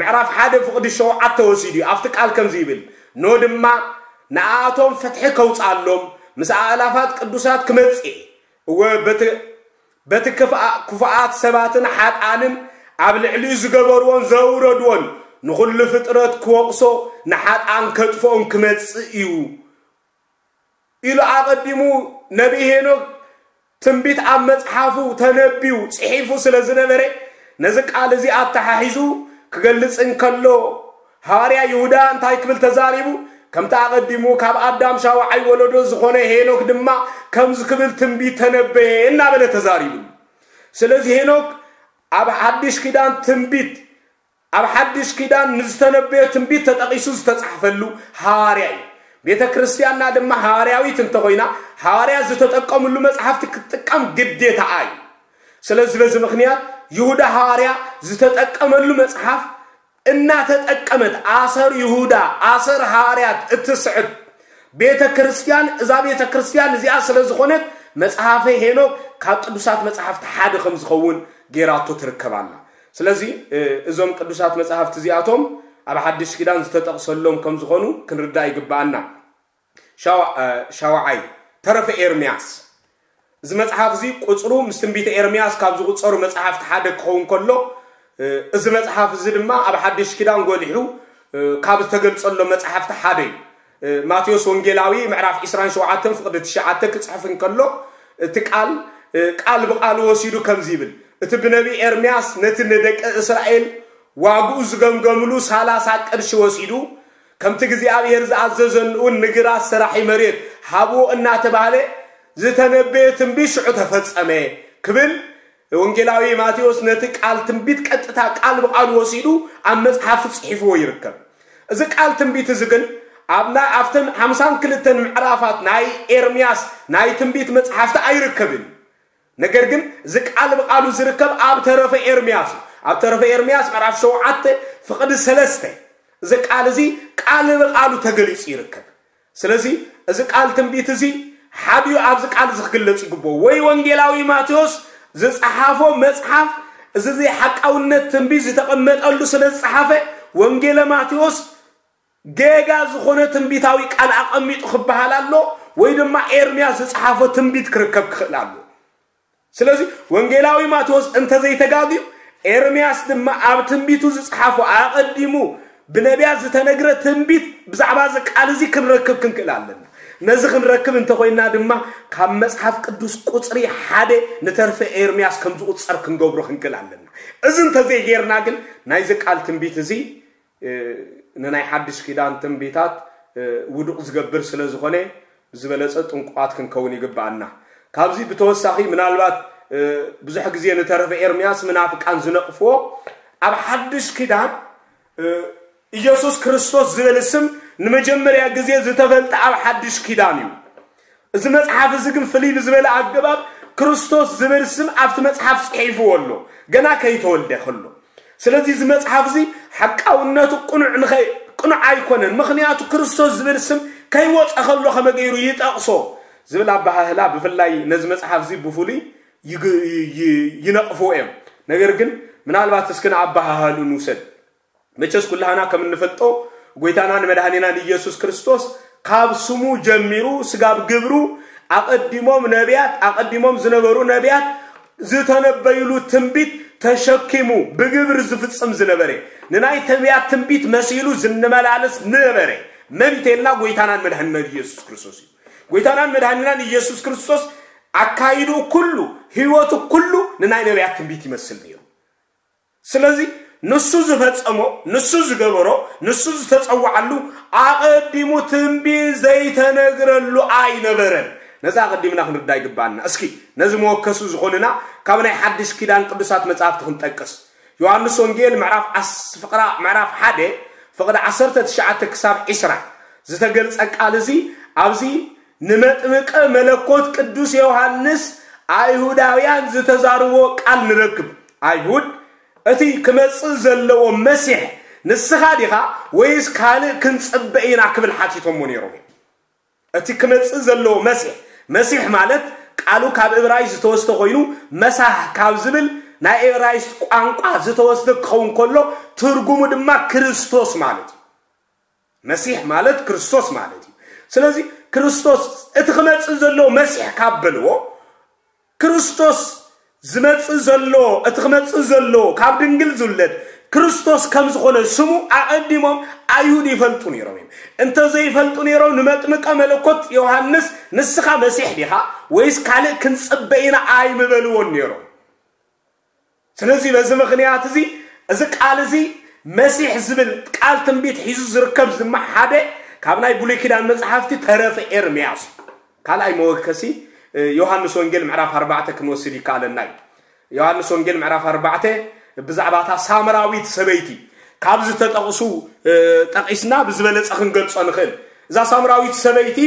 ምዕራፍ ሓደ ፍቕዲ ሸውዓተ ወሲዱ እዩ። ኣብቲ ቃል ከምዚ ይብል ኖ ድማ ንኣቶም ፍትሒ ከውፃሎም ምስ ኣእላፋት ቅዱሳት ክመፅእ እዩ በቲ ክፉኣት ሰባትን ሓጣንን ኣብ ልዕሊ ዝገበርዎን ዘውረድዎን ንኩሉ ፍጥረት ክወቕሶ ንሓጣን ከጥፎኦም ክመፅእ እዩ። ኢሉ ኣቐዲሙ ነቢ ሄኖክ ትንቢት ኣብ መፅሓፉ ተነቢዩ ፅሒፉ ስለ ዝነበረ ነዚ ቃል እዚ ኣተሓሒዙ ክገልፅ እንከሎ ሃዋርያ ይሁዳ እንታይ ክብል ተዛሪቡ? ከምቲ ኣቐዲሙ ካብ ኣዳም ሻውዓይ ወለዶ ዝኾነ ሄኖክ ድማ ከምዚ ክብል ትንቢት ተነበየ እናበለ ተዛሪቡ። ስለዚ ሄኖክ ኣብ ሓድሽ ኪዳን ትንቢት ኣብ ሓድሽ ኪዳን ንዝተነበዮ ትንቢት ተጠቂሱ ዝተፃሕፈሉ ሃዋርያ እዩ ቤተ ክርስቲያንና ድማ ሃዋርያዊት እንተኮይና ሃዋርያ ዝተጠቀምሉ መፅሓፍቲ ክትጥቀም ግዴታኣ እዩ ስለዚ በዚ ምክንያት ይሁዳ ሃዋርያ ዝተጠቀመሉ መፅሓፍ እናተጠቀመት ኣሰር ይሁዳ ኣሰር ሃዋርያት እትስዕብ ቤተ ክርስቲያን እዛ ቤተ ክርስቲያን እዚኣ ስለ ዝኾነት መፅሓፈ ሄኖክ ካብ ቅዱሳት መፅሓፍቲ ሓደ ከም ዝኸውን ጌራቶ ትርከብ ኣላ ስለዚ እዞም ቅዱሳት መፅሓፍቲ እዚኣቶም ኣብ ሓድሽ ኪዳን ዝተጠቕሰሎም ከም ዝኾኑ ክንርዳእ ይግባአና። ሻውዓይ ተረፈ ኤርምያስ። እዚ መፅሓፍ እዚ ቁፅሩ ምስ ትንቢተ ኤርምያስ ካብ ዝቁፀሩ መፅሓፍቲ ሓደ ክኸውን ከሎ እዚ መፅሓፍ እዚ ድማ ኣብ ሓድሽ ኪዳን ጎሊሑ ካብ ዝተገልፀሎ መፅሓፍቲ ሓደ እዩ። ማቴዎስ ወንጌላዊ ምዕራፍ 27 ፍቅዲ 9 ክፅሕፍ እንከሎ እቲ ቃል ቃል ብቃል ወሲዱ ከምዚ ይብል እቲ ብነቢ ኤርምያስ ነቲ ንደቂ እስራኤል ዋግኡ ዝገምገምሉ ሳላሳ ቅርሺ ወሲዱ ከምቲ እግዚኣብሔር ዝኣዘዘንኡን ንግራት ስራሒ መሬት ሃብዎ እናተባሃለ ዝተነበየ ትንቢት ሽዑ ተፈፀመ ክብል ወንጌላዊ ማቴዎስ ነቲ ቃል ትንቢት ቀጥታ ቃል ብቃል ወሲዱ ኣብ መፅሓፍ ፅሒፍዎ ይርከብ። እዚ ቃል ትንቢት እዚ ግን ኣብተን ሓምሳን ክልተን ምዕራፋት ናይ ኤርምያስ ናይ ትንቢት መፅሓፍቲ ኣይርከብን። ነገር ግን እዚ ቃል ብቃሉ ዝርከብ ኣብ ተረፈ ኤርምያስ ኣብ ተረፈ ኤርምያስ ምዕራፍ ሸውዓተ ፍቅዲ ሰለስተ እዚ ቃል እዚ ቃል ብቃሉ ተገሊፁ ይርከብ። ስለዚ እዚ ቃል ትንቢት እዚ ሓድዩ ኣብዚ ቃል እዚ ክግለፅ ይግብኦ። ወይ ወንጌላዊ ማቴዎስ ዝፀሓፎ መፅሓፍ እዚ ሓቃውነት ትንቢት ዝተቐመጠሉ ስለ ዝፀሓፈ ወንጌለ ማቴዎስ ጌጋ ዝኾነ ትንቢታዊ ቃል ኣቐሚጡ ክበሃል ኣሎ ወይ ድማ ኤርምያስ ዝፀሓፎ ትንቢት ክርከብ ክኽእል ኣሎ። ስለዚ ወንጌላዊ ማቴዎስ እንተዘይተጋግዩ ኤርምያስ ድማ ኣብ ትንቢቱ ዝፀሓፎ ኣቐዲሙ ብነቢያት ዝተነግረ ትንቢት ብዛዕባ እዚ ቃል እዚ ክንረክብ ክንክእል ኣለና። ነዚ ክንረክብ እንተኮይና ድማ ካብ መፅሓፍ ቅዱስ ቁፅሪ ሓደ ንተርፈ ኤርምያስ ከም ዝቁፀር ክንገብሮ ክንክእል ኣለና። እዚ እንተዘይጌርና ግን ናይዚ ቃል ትንቢት እዚ ንናይ ሓድሽ ኪዳን ትንቢታት ውዱቕ ዝገብር ስለ ዝኾነ ዝበለፀ ጥንቁቃት ክንከውን ይግባአና። ካብዚ ብተወሳኺ ምናልባት ብዙሕ ግዜ ንተረፈ ኤርምያስ ምናፍቃን ዝነቕፍዎ ኣብ ሓድሽ ኪዳን ኢየሱስ ክርስቶስ ዝብል ስም ንመጀመርያ ግዜ ዝተፈልጠ ኣብ ሓድሽ ኪዳን እዩ። እዚ መፅሓፍ እዚ ግን ፍልይ ብዝበለ ኣገባብ ክርስቶስ ዝብል ስም ኣብቲ መፅሓፍ ፅሒፍዎ ኣሎ። ገና ከይተወልደ ከሎ ስለዚ እዚ መፅሓፍ እዚ ሓቃውነቱ ቁኑዕ ኣይኮነን። ምክንያቱ ክርስቶስ ዝብል ስም ከይወፀ ከሎ ከመ ገይሩ ይጠቕሶ ዝብል ኣባሃህላ ብፍላይ ነዚ መፅሓፍ እዚ ብፍሉይ ይነቕፍዎ እዮም ነገር ግን ምናልባት እስኪ ንኣባሃህሉ ንውሰድ መቸስ ኩላህና ከም እንፈልጦ ጎይታና ንመድሃኒና ንኢየሱስ ክርስቶስ ካብ ስሙ ጀሚሩ ስጋብ ግብሩ ኣቐዲሞም ነቢያት ኣቐዲሞም ዝነበሩ ነቢያት ዝተነበይሉ ትንቢት ተሸኪሙ ብግብሪ ዝፍፅም ዝነበረ። ንናይ ነቢያት ትንቢት መሲሉ ዝንመላለስ ነበረ መን ጎይታናን መድሃኒናን ኢየሱስ ክርስቶስ እዩ። ጎይታናን መድሃኒናን ኢየሱስ ክርስቶስ ኣካይዱ ኩሉ ህይወቱ ኩሉ ንናይ ነቢያት ትንቢት ይመስል ነይሩ። ስለዚ ንሱ ዝፈፀሞ ንሱ ዝገበሮ ንሱ ዝተፀዋዓሉ ኣቐዲሙ ትንቢት ዘይተነግረሉ ኣይነበረን። ነዛ ቀዲምና ክንርዳ ይግባአና እስኪ ነዚ መወከሱ ዝኾኑና ካብ ናይ ሓድሽ ኪዳን ቅዱሳት መፅሓፍቲ ክንጠቅስ። ዮሃንስ ወንጌል ምዕራፍ ሓደ ፍቅዲ 19 ክሳብ 20 ዝተገልፀ ቃል እዚ ኣብዚ ንመጥምቀ መለኮት ቅዱስ ዮሃንስ ኣይሁዳውያን ዝተዛርቦ ቃል ንረክብ ኣይሁድ እቲ ክመፅእ ዘለዎ መሲሕ ንስኻ ዲኻ ወይስ ካልእ ክንፅበ ኢና ክብል ሓቲቶሞ ነይሮም? እቲ ክመፅእ ዘለዎ መሲሕ መሲሕ ማለት ቃሉ ካብ ዕብራይ ዝተወስተ ኮይኑ መሳህ ካብ ዝብል ናይ ዕብራይስጥ ቋንቋ ዝተወስደ ክኸውን ከሎ ትርጉሙ ድማ ክርስቶስ ማለት እዩ። መሲሕ ማለት ክርስቶስ ማለት እዩ። ስለዚ ክርስቶስ እቲ ክመፅእ ዘለዎ መሲሕ ካብ በልዎ ክርስቶስ ዝመፅእ ዘሎ እቲ ክመፅእ ዘሎ ካብ ድንግል ዝውለድ ክርስቶስ ከም ዝኾነ ስሙ ኣቐዲሞም ኣይሁድ ይፈልጡ ነይሮም እዮም። እንተዘይፈልጡ ነይሮም ንመጥምቀ መለኮት ዮሃንስ ንስኻ መሲሕ ዲኻ ወይስ ካልእ ክንፅበ ኢና ኣይምበልዎን ነይሮም? ስለዚ በዚ ምክንያት እዚ እዚ ቃል እዚ መሲሕ ዝብል ቃል ትንቢት ሒዙ ዝርከብ ድማ ሓደ ካብ ናይ ብሉይ ኪዳን መፅሓፍቲ ተረፈ ኤርምያስ። ካልኣይ መወከሲ ዮሃንስ ወንጌል ምዕራፍ ኣርባዕተ ክንወስድ ይከኣለና እዩ። ዮሃንስ ወንጌል ምዕራፍ ኣርባዕተ ብዛዕባ እታ ሳምራዊት ሰበይቲ ካብ ዝተጠቕሱ ጠቂስና ብዝበለፀ ክንገልፆ ንኽእል። እዛ ሳምራዊት ሰበይቲ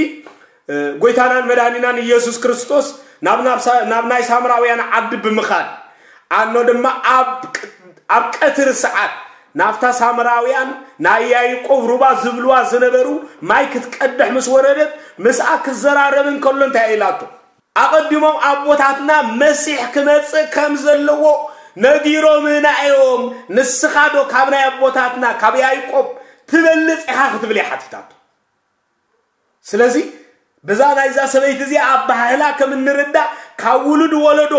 ጎይታናን መድሃኒናን ኢየሱስ ክርስቶስ ናብ ናይ ሳምራውያን ዓዲ ብምኻድ ኣኖ ድማ ኣብ ቀትሪ ሰዓት ናብታ ሳምራውያን ናይ ያይቆብ ሩባ ዝብልዋ ዝነበሩ ማይ ክትቀድሕ ምስ ወረደት ምስኣ ክዘራረብን ከሎ እንታይ ኢላቶ ኣቐዲሞም ኣቦታትና መሲሕ ክመፅእ ከም ዘለዎ ነጊሮምና እዮም ንስኻ ዶ ካብ ናይ ኣቦታትና ካብ ያይቆብ ትበልፅ ኢኻ ክትብል እያ ሓቲታቶ ስለዚ በዛ ናይዛ ሰበይቲ እዚኣ ኣብ ከም እንርዳእ ካብ ውሉድ ወለዶ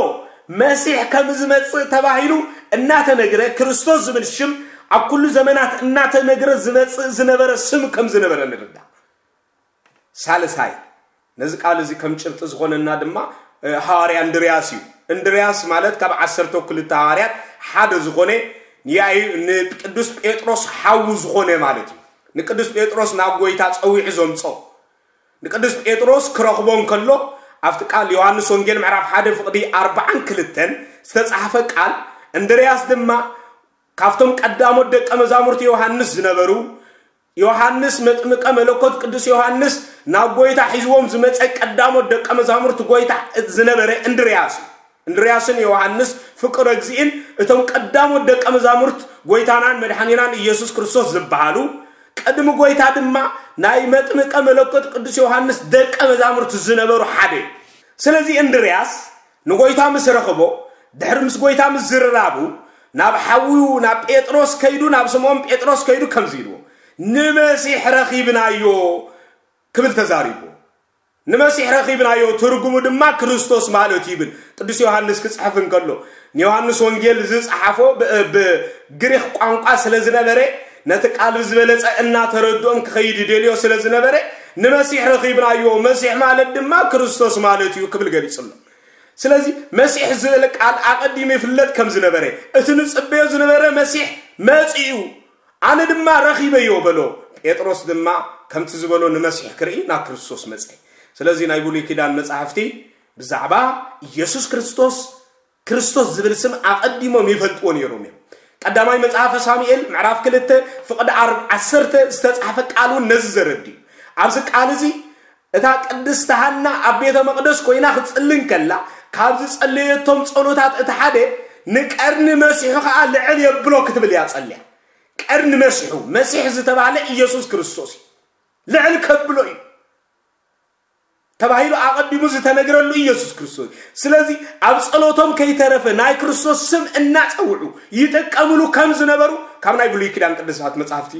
መሲሕ ከም ዝመፅእ ተባሂሉ እናተነግረ ክርስቶስ ዝብል ሽም ኣብ ኩሉ ዘመናት እናተነግረ ዝመፅእ ዝነበረ ስም ከም ዝነበረ ንርዳእ። ሳልሳይ ነዚ ቃል እዚ ከም ጭርጢ ዝኾነና ድማ ሃዋርያ እንድርያስ እዩ። እንድርያስ ማለት ካብ ዓሰርተ ክልተ ሃዋርያት ሓደ ዝኾነ ንቅዱስ ጴጥሮስ ሓዊ ዝኾነ ማለት እዩ። ንቅዱስ ጴጥሮስ ናብ ጎይታ ፀዊዑ ዘምፆ ንቅዱስ ጴጥሮስ ክረኽቦ ከሎ ኣብቲ ቃል ዮሃንስ ወንጌል ምዕራፍ ሓደ ፍቕዲ ኣርባዓን ክልተን ዝተፃሓፈ ቃል እንድርያስ ድማ ካብቶም ቀዳሞት ደቀ መዛሙርቲ ዮሃንስ ዝነበሩ ዮሃንስ መጥምቀ መለኮት ቅዱስ ዮሃንስ ናብ ጎይታ ሒዝዎም ዝመፀ ቀዳሞት ደቀ መዛሙርቲ ጎይታ ዝነበረ እንድርያስ እንድርያስን ዮሃንስ ፍቅረ እግዚእን እቶም ቀዳሞት ደቀ መዛሙርት ጎይታናን መድሓኒናን ኢየሱስ ክርስቶስ ዝበሃሉ ቅድሚ ጎይታ ድማ ናይ መጥምቀ መለኮት ቅዱስ ዮሃንስ ደቀ መዛሙርቲ ዝነበሩ ሓደ ስለዚ እንድርያስ ንጎይታ ምስ ረኽቦ ድሕሪ ምስ ጎይታ ምስ ዝርራቡ ናብ ሓዊው ናብ ጴጥሮስ ከይዱ ናብ ስምዖን ጴጥሮስ ከይዱ ከምዚ ኢልዎ ንመሲሕ ረኺብናዮ ክብል ተዛሪቡ። ንመሲሕ ረኺብናዮ ትርጉሙ ድማ ክርስቶስ ማለት ይብል። ቅዱስ ዮሃንስ ክፅሕፍ እንከሎ ንዮሃንስ ወንጌል ዝፀሓፎ ብግሪክ ቋንቋ ስለ ነቲ ቃል ብዝበለፀ እናተረድኦን ክኸይድ ደልዮ ስለ ዝነበረ ንመሲሕ ረኺብናዮ መሲሕ ማለት ድማ ክርስቶስ ማለት እዩ ክብል ገሊፅሎ ስለዚ መሲሕ ዝብል ቃል ኣቐዲሙ ይፍለጥ ከም ዝነበረ እቲ ንፅበዮ ዝነበረ መሲሕ መፂኡ ኣነ ድማ ረኺበዮ በሎ ጴጥሮስ ድማ ከምቲ ዝበሎ ንመሲሕ ክርኢ ናብ ክርስቶስ መፀ ስለዚ ናይ ብሉይ ኪዳን መፅሓፍቲ ብዛዕባ ኢየሱስ ክርስቶስ ክርስቶስ ዝብል ስም ኣቐዲሞም ይፈልጥዎ ነይሮም እዮም። ቀዳማይ መፅሓፈ ሳሙኤል ምዕራፍ ክልተ ፍቕዲ ዓሰርተ ዝተፃሓፈ ቃል እውን ነዚ ዘረዲ ኣብዚ ቃል እዚ እታ ቅድስቲ ኣብ ቤተ መቅደስ ኮይና ክትፅልን ከላ ካብ ዝፀለየቶም ፀሎታት እቲ ሓደ ንቀርኒ መሲሑ ከዓ ልዕል የብሎ ክትብል እያ ፀልያ ቀርኒ መሲሑ መሲሕ ዝተባሃለ ኢየሱስ ክርስቶስ እዩ። ልዕል ከብሎ እዩ። ተባሂሉ ኣቐዲሙ ዝተነግረሉ ኢየሱስ ክርስቶስ ስለዚ ኣብ ፀሎቶም ከይተረፈ ናይ ክርስቶስ ስም እናፀውዑ ይጥቀምሉ ከም ዝነበሩ ካብ ናይ ብሉይ ኪዳን ቅዱሳት መፅሓፍቲ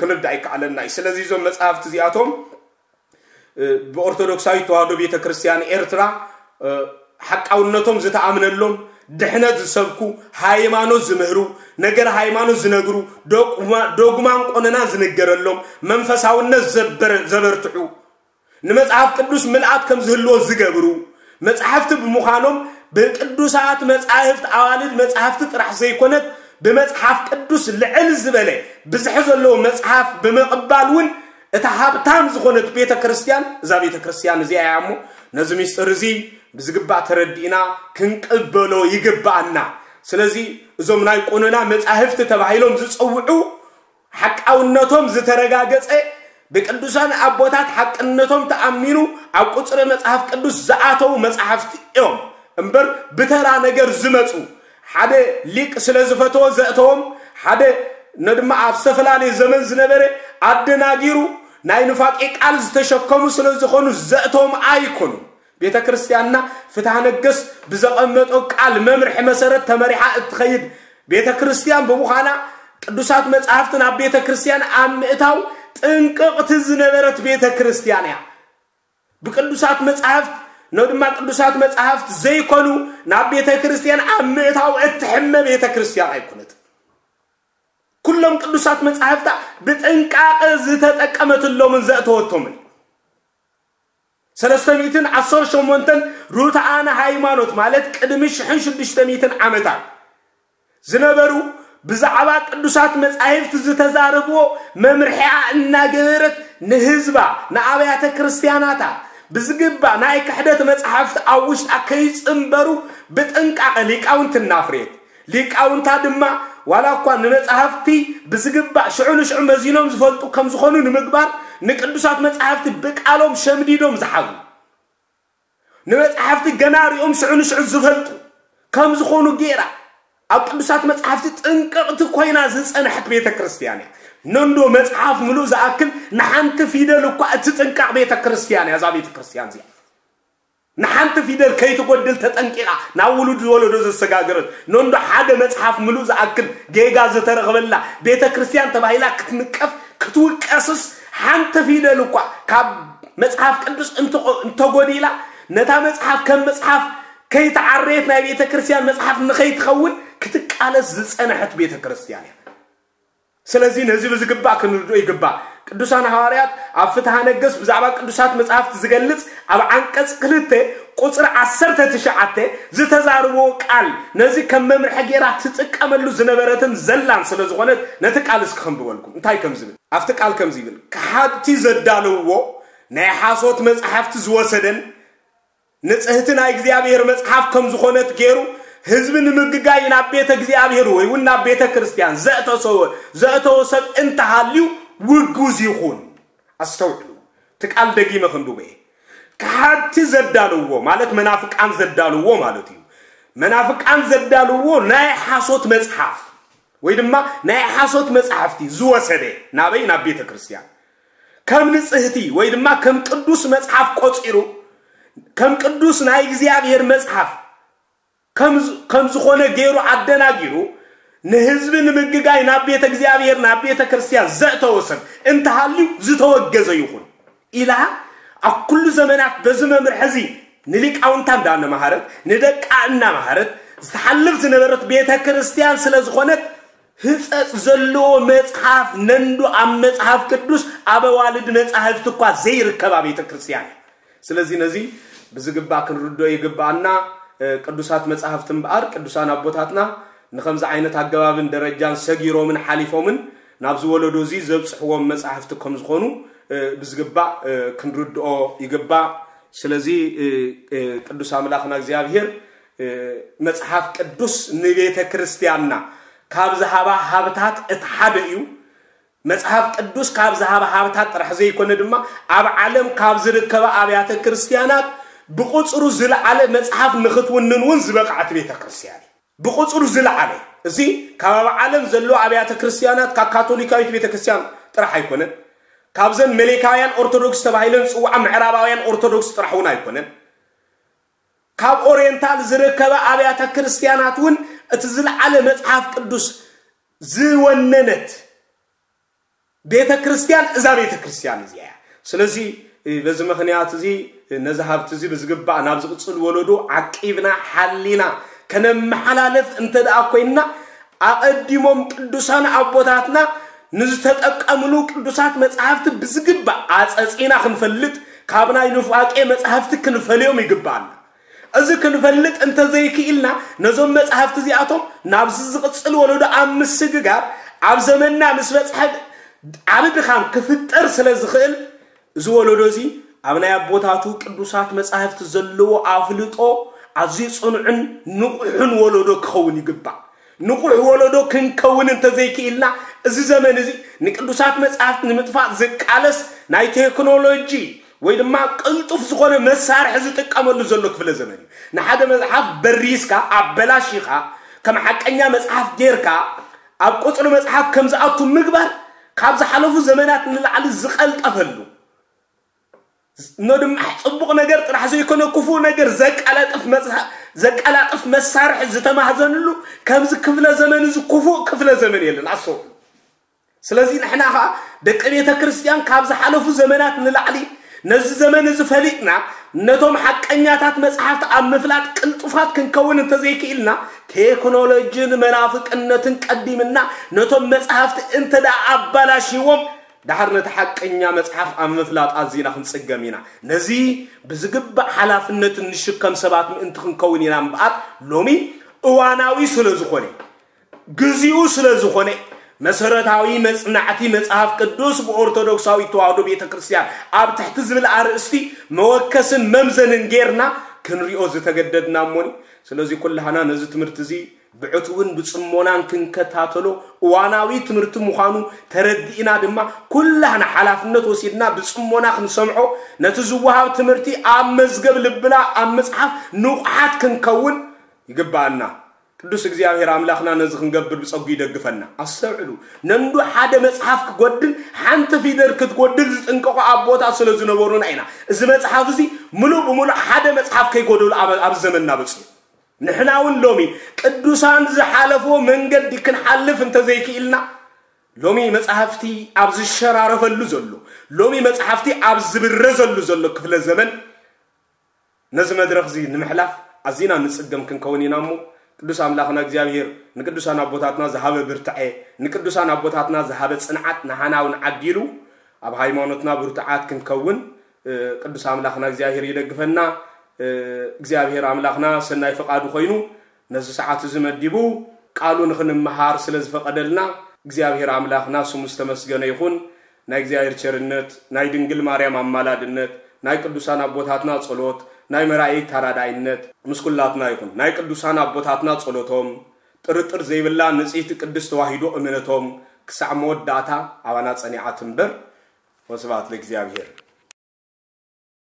ክንርዳእ ይከኣለና እዩ። ስለዚ እዞም መፅሓፍቲ እዚኣቶም ብኦርቶዶክሳዊ ተዋህዶ ቤተ ክርስቲያን ኤርትራ ሓቃውነቶም ዝተኣምነሎም ድሕነት ዝሰብኩ ሃይማኖት ዝምህሩ ነገር ሃይማኖት ዝነግሩ ዶጉማን ቆነና ዝንገረሎም መንፈሳውነት ዘበርትዑ። ንመፅሓፍ ቅዱስ ምልኣት ከም ዝህልዎ ዝገብሩ መፅሓፍቲ ብምዃኖም ብቅዱሳት መፃሕፍቲ ኣዋልድ መፅሓፍቲ ጥራሕ ዘይኮነት ብመፅሓፍ ቅዱስ ልዕል ዝበለ ብዝሒ ዘለዎ መፅሓፍ ብምቕባል እውን እታ ሃብታም ዝኾነት ቤተ ክርስቲያን እዛ ቤተ ክርስቲያን እዚኣ እያ እሞ ነዚ ምስጢር እዚ ብዝግባእ ተረዲእና ክንቅበሎ ይግባአና። ስለዚ እዞም ናይ ቁንና መፃሕፍቲ ተባሂሎም ዝፀውዑ ሓቃውነቶም ዝተረጋገፀ ብቅዱሳን ኣቦታት ሓቅነቶም ተኣሚኑ ኣብ ቁፅሪ መፅሓፍ ቅዱስ ዝኣተው መፅሓፍቲ እዮም። እምበር ብተራ ነገር ዝመፁ ሓደ ሊቅ ስለ ዝፈተዎ ዘእተዎም ሓደ ነድማ ኣብ ዝተፈላለየ ዘመን ዝነበረ ኣደናጊሩ ናይ ንፋቄ ቃል ዝተሸከሙ ስለ ዝኾኑ ዘእተዎም ኣይኮኑ ቤተ ክርስቲያንና ፍትሐ ነገስ ብዘቐመጦ ቃል መምርሒ መሰረት ተመሪሓ እትኸይድ። ቤተ ክርስቲያን ብምዃና ቅዱሳት መፅሓፍቲ ናብ ቤተ ክርስቲያን ኣብ ምእታው ጥንቅቕቲ ዝነበረት ቤተ ክርስቲያን እያ። ብቅዱሳት መፅሓፍት ነው ድማ ቅዱሳት መፅሓፍት ዘይኮኑ ናብ ቤተ ክርስቲያን ኣብ ምእታው እትሕመ ቤተ ክርስቲያን ኣይኮነት ኩሎም ቅዱሳት መፅሓፍታ ብጥንቃቐ ዝተጠቀመትሎምን ዘእተወቶምን ሰለስተ ሚእትን ዓሰርተ ሸሞንተን ሩትኣነ ሃይማኖት ማለት ቅድሚ ሽሕን ሽዱሽተ ሚእትን ዓመታት ዝነበሩ ብዛዕባ ቅዱሳት መጻሕፍቲ ዝተዛረብዎ መምርሒዓ እናገበረት ንህዝባ ንኣብያተ ክርስቲያናታ ብዝግባእ ናይ ክሕደት መፅሓፍቲ ኣብ ውሽጣ ከይፅምበሩ ብጥንቃቐ ሊቃውንቲ እናፍርየት። ሊቃውንታ ድማ ዋላ እኳ ንመፅሓፍቲ ብዝግባእ ሽዑ ንሽዑ መዚኖም ዝፈልጡ ከም ዝኾኑ ንምግባር ንቅዱሳት መፅሓፍቲ ብቃሎም ሸምዲዶም ዝሓዙ ንመፅሓፍቲ ገና ሪኦም ሽዑ ንሽዑ ዝፈልጡ ከም ዝኾኑ ጌራ ኣብ ቅዱሳት መፅሓፍቲ ጥንቅቕቲ ኮይና ዝፀንሐት ቤተ ክርስቲያን እያ። ነንዶ መፅሓፍ ሙሉእ ዝኣክል ንሓንቲ ፊደል እኳ እቲ ጥንቃቅ ቤተ ክርስቲያን እያ እዛ ቤተ ክርስቲያን እዚኣ። ንሓንቲ ፊደል ከይትጎድል ተጠንቂቓ ናብ ውሉድ ዝወለዶ ዘሰጋግረት ነንዶ ሓደ መፅሓፍ ሙሉእ ዝኣክል ጌጋ ዝተረኽበላ ቤተ ክርስቲያን ተባሂላ ክትንቀፍ ክትውቀስስ ሓንቲ ፊደል እኳ ካብ መፅሓፍ ቅዱስ እንተጎዲላ ነታ መፅሓፍ ከም መፅሓፍ ከይተዓረየት ናይ ቤተ ክርስቲያን መፅሓፍ ንኸይትኸውን ክትቃለስ ዝፀንሐት ቤተ ክርስቲያን እያ። ስለዚ ነዚ ብዝግባእ ክንርድኦ ይግባእ ቅዱሳን ሃዋርያት ኣብ ፍትሃ ነገስ ብዛዕባ ቅዱሳት መፅሓፍቲ ዝገልፅ ኣብ ዓንቀፅ ክልተ ቁፅሪ ዓሰርተ ትሽዓተ ዝተዛርቦ ቃል ነዚ ከም መምርሒ ጌራ ትጥቀመሉ ዝነበረትን ዘላን ስለ ዝኾነት ነቲ ቃል እስኪ ከንብበልኩም እንታይ ከም ዝብል? ኣብቲ ቃል ከም ዝብል ካሓቲ ዘዳለውዎ ናይ ሓሶት መፅሓፍቲ ዝወሰደን ንፅህቲ ናይ እግዚኣብሔር መፅሓፍ ከም ዝኾነት ገይሩ ህዝቢ ንምግጋይ ናብ ቤተ እግዚኣብሔር ወይ እውን ናብ ቤተ ክርስቲያን ዘእተወ ሰብ እንተሃልዩ ውጉዝ ይኹን። ኣስተውዕሉ። እቲ ቃል ደጊመ ክንብበ እየ ካሓቲ ዘዳልዎ ማለት መናፍቃን ዘዳልዎ ማለት እዩ። መናፍቃን ዘዳልዎ ናይ ሓሶት መፅሓፍ ወይ ድማ ናይ ሓሶት መፅሓፍቲ ዝወሰደ ናበይ ናብ ቤተ ክርስቲያን ከም ንፅህቲ ወይ ድማ ከም ቅዱስ መፅሓፍ ቆፂሩ ከም ቅዱስ ናይ እግዚኣብሔር መፅሓፍ ከም ዝኾነ ገይሩ ኣደናጊሩ ንህዝቢ ንምግጋይ ናብ ቤተ እግዚኣብሔር ናብ ቤተ ክርስቲያን ዘእተወ ሰብ እንተሃልዩ ዝተወገዘ ይኹን ኢላ ኣብ ኩሉ ዘመናት በዚ መምርሒ እዚ ንሊቃውንታ እንዳነማሃረት ንደቃ እናማሃረት ዝተሓልፍ ዝነበረት ቤተ ክርስቲያን ስለ ዝኾነት ህፀፅ ዘለዎ መፅሓፍ ነንዱ ኣብ መፅሓፍ ቅዱስ ኣዋልድ መፃሕፍቲ እኳ ዘይርከባ ቤተ ክርስቲያን ስለዚ ነዚ ብዝግባእ ክንርድኦ ይግባአና ቅዱሳት መፅሓፍቲ እምበኣር ቅዱሳን ኣቦታትና ንከምዚ ዓይነት ኣገባብን ደረጃን ሰጊሮምን ሓሊፎምን ናብ ዝወለዶ እዚ ዘብፅሕዎም መፅሓፍቲ ከም ዝኾኑ ብዝግባእ ክንርድኦ ይግባእ ስለዚ ቅዱስ ኣምላኽና እግዚኣብሔር መፅሓፍ ቅዱስ ንቤተ ክርስቲያንና ካብ ዝሃባ ሃብታት እቲ ሓደ እዩ። መፅሓፍ ቅዱስ ካብ ዝሃባ ሃብታት ጥራሕ ዘይኮነ ድማ ኣብ ዓለም ካብ ዝርከባ ኣብያተ ክርስቲያናት ብቁፅሩ ዝለዓለ መፅሓፍ ንክትውንን እውን ዝበቕዓት ቤተ ክርስቲያን ብቁፅሩ ዝለዓለ። እዚ ካብ ኣብ ዓለም ዘለዎ ኣብያተ ክርስቲያናት ካብ ካቶሊካዊት ቤተ ክርስቲያን ጥራሕ ኣይኮነን ካብዘን መሌካውያን ኦርቶዶክስ ተባሂለን ዝፅዋዓ ምዕራባውያን ኦርቶዶክስ ጥራሕ እውን ኣይኮነን። ካብ ኦሪየንታል ዝርከባ ኣብያተ ክርስቲያናት እውን እቲ ዝለዓለ መፅሓፍ ቅዱስ ዝወነነት ቤተ ክርስቲያን እዛ ቤተ ክርስቲያን እዚያ እያ ስለዚ በዚ ምክንያት እዚ ነዚ ሃብቲ እዚ ብዝግባእ ናብ ዝቕፅል ወለዶ ዓቂብና ሓሊና ከነመሓላለፍ እንተ ደኣ ኮይንና ኣቐዲሞም ቅዱሳን ኣቦታትና ንዝተጠቀምሉ ቅዱሳት መፅሓፍቲ ብዝግባእ ኣፀፂና ክንፈልጥ ካብ ናይ ንፋቄ መፅሓፍቲ ክንፈልዮም ይግባአና እዚ ክንፈልጥ እንተዘይክኢልና ነዞም መፅሓፍቲ እዚኣቶም ናብዚ ዝቕፅል ወለዶ ኣብ ምስግጋር ኣብ ዘመንና ምስ በፅሐ ዓብ ድኻም ክፍጠር ስለ ዝኽእል እዚ ወለዶ እዚ ኣብ ናይ ኣቦታቱ ቅዱሳት መፃሕፍቲ ዘለዎ ኣፍልጦ ኣዝዩ ፅኑዕን ንቑሕን ወለዶ ክኸውን ይግባእ። ንቑሕ ወለዶ ክንከውን እንተዘይክኢልና እዚ ዘመን እዚ ንቅዱሳት መፅሕፍቲ ንምጥፋእ ዝቃለስ ናይ ቴክኖሎጂ ወይ ድማ ቅልጡፍ ዝኾነ መሳርሒ ዝጥቀመሉ ዘሎ ክፍለ ዘመን እዩ። ንሓደ መፅሓፍ በሪስካ ኣበላሺኻ ከም ሓቀኛ መፅሓፍ ጌርካ ኣብ ቁፅሪ መፅሓፍ ከም ዝኣቱ ምግባር ካብ ዝሓለፉ ዘመናት ንላዕሊ ዝቐልጠፈሉ ኖ ድማ ፅቡቕ ነገር ጥራሕ ዘይኮነ ክፉእ ነገር ዘቀላጥፍ መሳርሒ ዝተማህዘንሉ ከምዚ ክፍለ ዘመን እዚ ክፉእ ክፍለ ዘመን የለን። ኣሰቡ ስለዚ ንሕና ከዓ ደቂ ቤተ ክርስቲያን ካብ ዝሓለፉ ዘመናት ንላዕሊ ነዚ ዘመን እዚ ፈሊጥና ነቶም ሓቀኛታት መፅሓፍቲ ኣብ ምፍላጥ ቅልጡፋት ክንከውን እንተዘይክኢልና ቴክኖሎጂን መናፍቅነትን ቀዲምና ነቶም መፅሓፍቲ እንተ ደኣ ኣባላሽዎም ድሓር ነቲ ሓቀኛ መፅሓፍ ኣብ ምፍላጥ ኣዝና ክንፅገም ኢና። ነዚ ብዝግባእ ሓላፍነት ንሽከም ሰባት ምእንቲ ክንከውን ኢና እምበኣር ሎሚ እዋናዊ ስለ ዝኾነ ግዜኡ ስለ ዝኾነ መሰረታዊ መፅናዕቲ መፅሓፍ ቅዱስ ብኦርቶዶክሳዊ ተዋህዶ ቤተ ክርስቲያን ኣብ ትሕቲ ዝብል ኣርእስቲ መወከስን መምዘንን ጌርና ክንሪኦ ዝተገደድና እሞኒ ስለዚ ኩላህና ነዚ ትምህርቲ እዚ ብዕቱውን ብፅሞናን ክንከታተሎ እዋናዊ ትምህርቲ ምዃኑ ተረዲእና ድማ ኩላህና ሓላፍነት ወሲድና ብፅሞና ክንሰምዖ ነቲ ዝወሃብ ትምህርቲ ኣብ መዝገብ ልብና ኣብ መፅሓፍ ንቑሓት ክንከውን ይግባአና ቅዱስ እግዚኣብሔር ኣምላኽና ነዚ ክንገብር ብፀጉ ይደግፈና። ኣስተውዕሉ ነንዱ ሓደ መፅሓፍ ክጎድል ሓንቲ ፊደል ክትጎድል ዝጥንቀቑ ኣቦታት ስለ ዝነበሩና ኢና። እዚ መፅሓፍ እዚ ሙሉእ ብምሉእ ሓደ መፅሓፍ ከይጎደሉ ኣብ ዘመንና በፅዩ ንሕና እውን ሎሚ ቅዱሳን ዝሓለፍዎ መንገዲ ክንሓልፍ እንተዘይክኢልና ሎሚ መፅሓፍቲ ኣብ ዝሸራረፈሉ ዘሎ ሎሚ መፅሓፍቲ ኣብ ዝብረዘሉ ዘሎ ክፍለ ዘመን ነዚ መድረክ እዚ ንምሕላፍ ኣዝና ንፅገም ክንከውን ኢና እሞ ቅዱስ ኣምላኽና እግዚኣብሔር ንቅዱሳን ኣቦታትና ዝሃበ ብርትዐ ንቅዱሳን ኣቦታትና ዝሃበ ፅንዓት ንሓና እውን ዓዲሉ ኣብ ሃይማኖትና ብርቱዓት ክንከውን ቅዱስ ኣምላኽና እግዚኣብሔር ይደግፈና። እግዚኣብሔር ኣምላኽና ሰናይ ፈቃዱ ኮይኑ ነዚ ሰዓት እዚ መዲቡ ቃሉ ንክንመሃር ስለ ዝፈቀደልና እግዚኣብሔር ኣምላኽና ስሙ ዝተመስገነ ይኹን። ናይ እግዚኣብሔር ቸርነት ናይ ድንግል ማርያም ኣማላድነት ናይ ቅዱሳን ኣቦታትና ጸሎት ናይ መራእይ ተራዳይነት ምስ ኩላትና ይኹን ናይ ቅዱሳን ኣቦታትና ጸሎቶም ጥርጥር ዘይብላ ንጽሕቲ ቅድስ ተዋሂዶ እምነቶም ክሳዕ መወዳእታ ኣባና ጸኒዓት እምበር ወስብሐት ለእግዚአብሔር